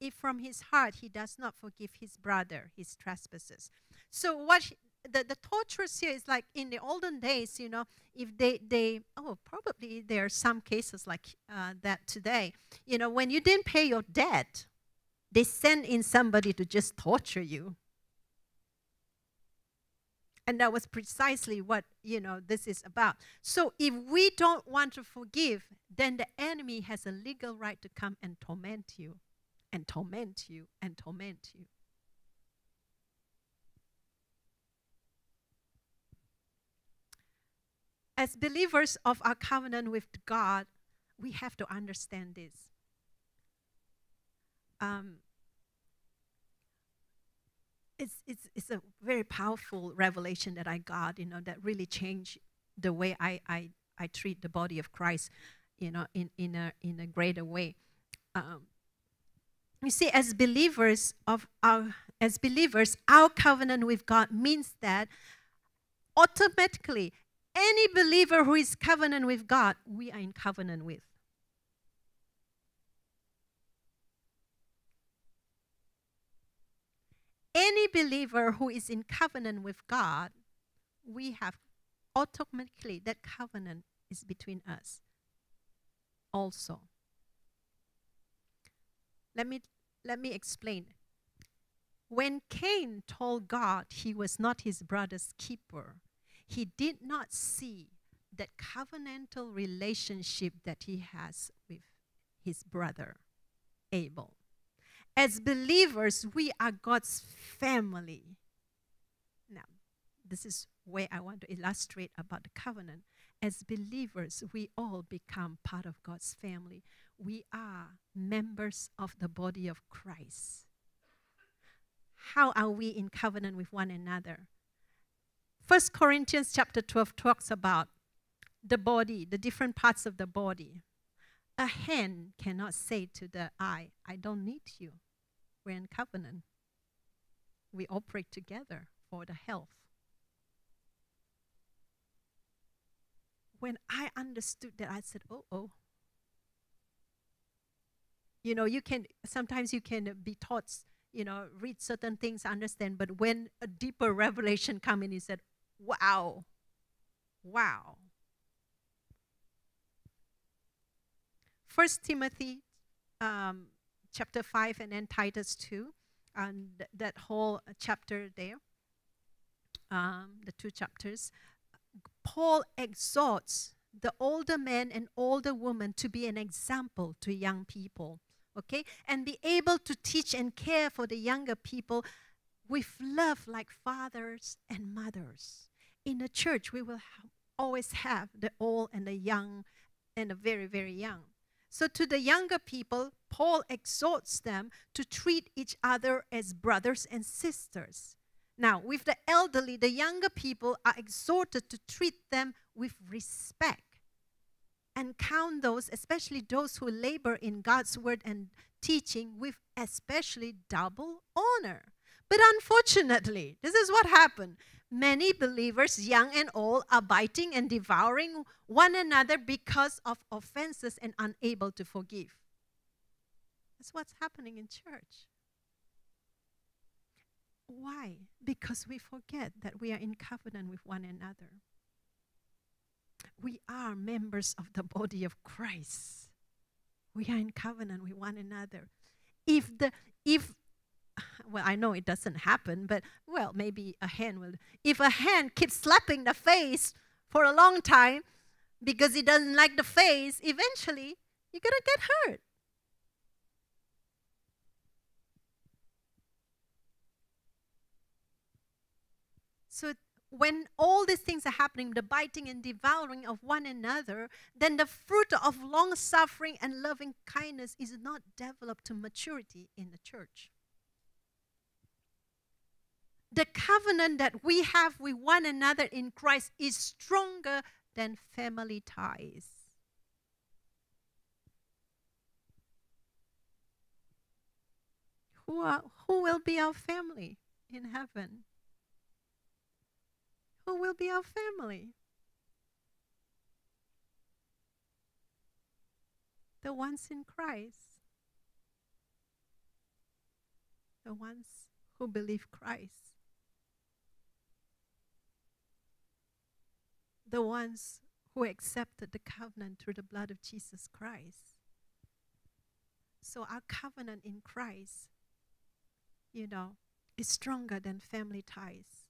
if from his heart he does not forgive his brother his trespasses. So what the, the torturers here is like in the olden days, you know, if they, they oh, probably there are some cases like uh, that today. You know, when you didn't pay your debt, they send in somebody to just torture you. And that was precisely what, you know, this is about. So if we don't want to forgive, then the enemy has a legal right to come and torment you, and torment you, and torment you. As believers of our covenant with God, we have to understand this. Um, it's, it's, it's a very powerful revelation that I got, you know, that really changed the way I, I, I treat the body of Christ, you know, in, in, a, in a greater way. Um, you see, as believers of our, as believers, our covenant with God means that automatically any believer who is covenant with God, we are in covenant with. Any believer who is in covenant with God, we have automatically that covenant is between us also. Let me let me explain. When Cain told God he was not his brother's keeper, he did not see that covenantal relationship that he has with his brother Abel. As believers, we are God's family. Now, this is where I want to illustrate about the covenant. As believers, we all become part of God's family. We are members of the body of Christ. How are we in covenant with one another? First Corinthians chapter 12 talks about the body, the different parts of the body. A hand cannot say to the eye, I don't need you. We're in covenant. We operate together for the health. When I understood that, I said, oh, oh. You know, you can, sometimes you can be taught, you know, read certain things, understand, but when a deeper revelation come in, you said, wow, wow. First Timothy um, chapter 5 and then Titus 2, and th- that whole uh, chapter there, um, the two chapters, Paul exhorts the older men and older women to be an example to young people, okay? And be able to teach and care for the younger people with love like fathers and mothers. In the church, we will ha- always have the old and the young and the very, very young. So, to the younger people, Paul exhorts them to treat each other as brothers and sisters. Now, with the elderly, the younger people are exhorted to treat them with respect and count those, especially those who labor in God's word and teaching, with especially double honor. But unfortunately, this is what happened. Many believers, young and old, are biting and devouring one another because of offenses and unable to forgive. That's what's happening in church. Why? Because we forget that we are in covenant with one another. We are members of the body of Christ. We are in covenant with one another. If the if well, I know it doesn't happen, but well, maybe a hand will. If a hand keeps slapping the face for a long time because it doesn't like the face, eventually you're gonna get hurt. So when all these things are happening, the biting and devouring of one another, then the fruit of long suffering and loving kindness is not developed to maturity in the church. The covenant that we have with one another in Christ is stronger than family ties. Who, are, who will be our family in heaven? who will be our family? The ones in Christ. The ones who believe Christ. The ones who accepted the covenant through the blood of Jesus Christ. So our covenant in Christ, you know, is stronger than family ties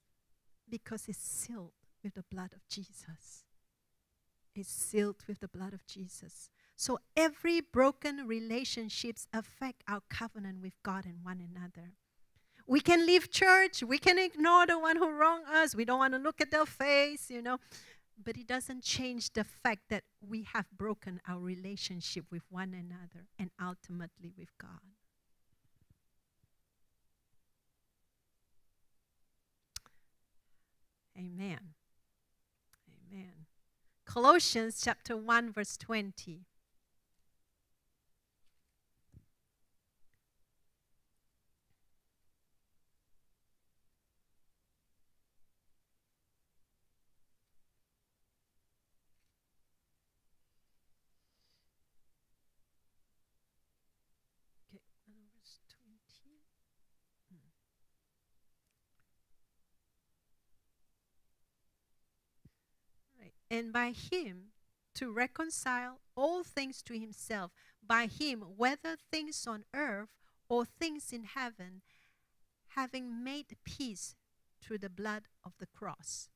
because it's sealed with the blood of Jesus. It's sealed with the blood of Jesus. So every broken relationships affect our covenant with God and one another. We can leave church, we can ignore the one who wronged us, we don't want to look at their face, you know but it doesn't change the fact that we have broken our relationship with one another and ultimately with God. Amen. Amen. Colossians chapter 1 verse 20. And by him to reconcile all things to himself, by him, whether things on earth or things in heaven, having made peace through the blood of the cross.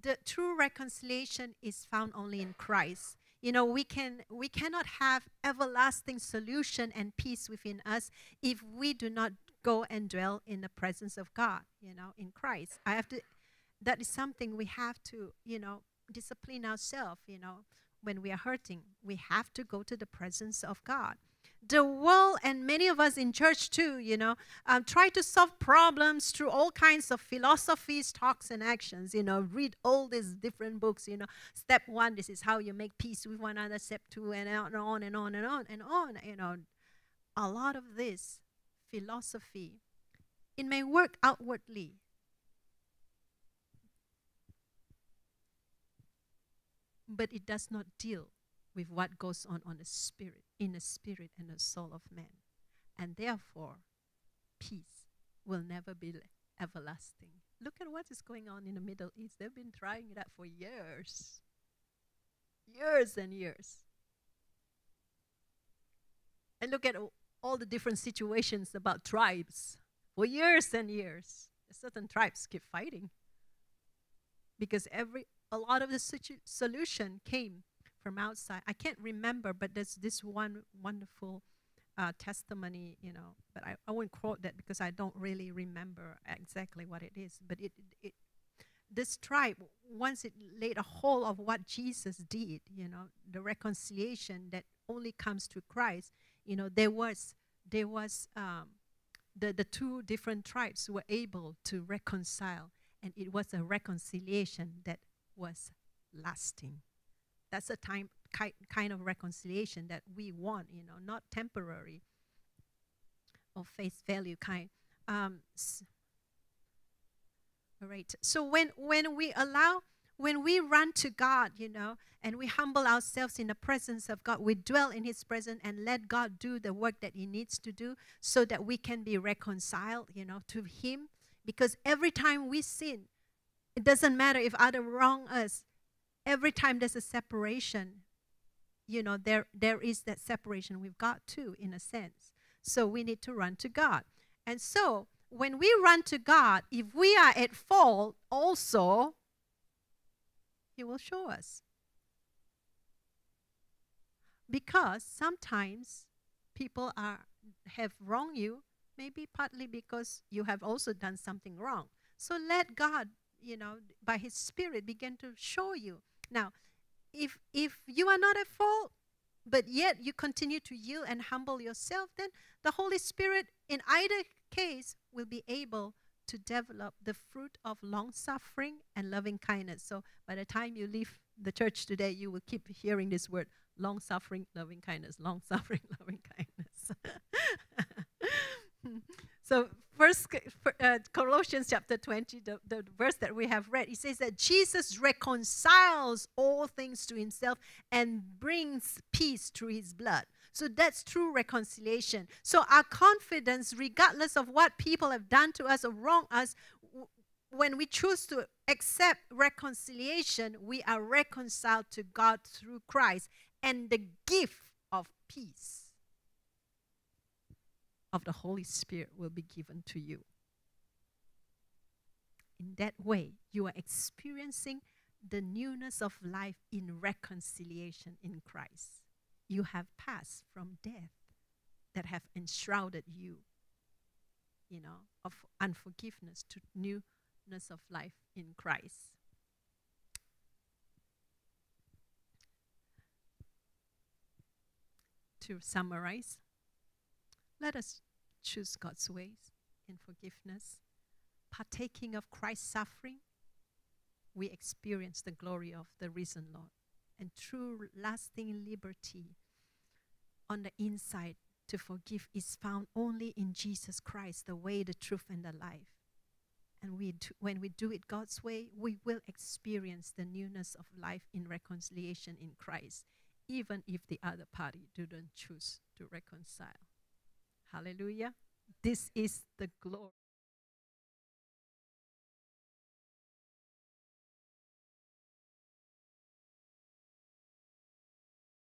The true reconciliation is found only in Christ. You know, we can we cannot have everlasting solution and peace within us if we do not go and dwell in the presence of God, you know, in Christ. I have to that is something we have to, you know, discipline ourselves, you know, when we are hurting. We have to go to the presence of God. The world and many of us in church too, you know, um, try to solve problems through all kinds of philosophies, talks, and actions. You know, read all these different books. You know, step one, this is how you make peace with one another. Step two, and on and on and on and on and on. You know, a lot of this philosophy, it may work outwardly, but it does not deal with what goes on on the spirit, in the spirit and the soul of man. And therefore, peace will never be everlasting. Look at what is going on in the Middle East. They've been trying that for years. Years and years. And look at all the different situations about tribes. For years and years, certain tribes keep fighting. Because every a lot of the situ- solution came from outside. I can't remember, but there's this one wonderful uh, testimony, you know, but I, I won't quote that because I don't really remember exactly what it is. But it, it, this tribe, once it laid a hold of what Jesus did, you know, the reconciliation that only comes through Christ, you know, there was, there was, um, the, the two different tribes were able to reconcile, and it was a reconciliation that was lasting. That's a time ki- kind of reconciliation that we want, you know, not temporary or face value kind. Um, all right. So when when we allow when we run to God, you know, and we humble ourselves in the presence of God, we dwell in His presence and let God do the work that He needs to do so that we can be reconciled, you know, to Him. Because every time we sin, it doesn't matter if other wrong us. Every time there's a separation, you know, there there is that separation with God too, in a sense. So we need to run to God. And so when we run to God, if we are at fault, also, He will show us. Because sometimes people are have wronged you, maybe partly because you have also done something wrong. So let God you know, by His Spirit begin to show you. Now, if if you are not at fault, but yet you continue to yield and humble yourself, then the Holy Spirit, in either case, will be able to develop the fruit of long suffering and loving kindness. So by the time you leave the church today, you will keep hearing this word long suffering, loving kindness, long suffering, loving kindness. so First uh, Colossians chapter 20, the, the verse that we have read, it says that Jesus reconciles all things to himself and brings peace through his blood. So that's true reconciliation. So our confidence, regardless of what people have done to us or wrong us, when we choose to accept reconciliation, we are reconciled to God through Christ and the gift of peace of the Holy Spirit will be given to you. In that way, you are experiencing the newness of life in reconciliation in Christ. You have passed from death that have enshrouded you, you know, of unforgiveness to newness of life in Christ. To summarize, let us choose God's ways in forgiveness. Partaking of Christ's suffering, we experience the glory of the risen Lord. And true lasting liberty on the inside to forgive is found only in Jesus Christ, the way, the truth, and the life. And we do, when we do it God's way, we will experience the newness of life in reconciliation in Christ, even if the other party didn't choose to reconcile. Hallelujah. This is the glory.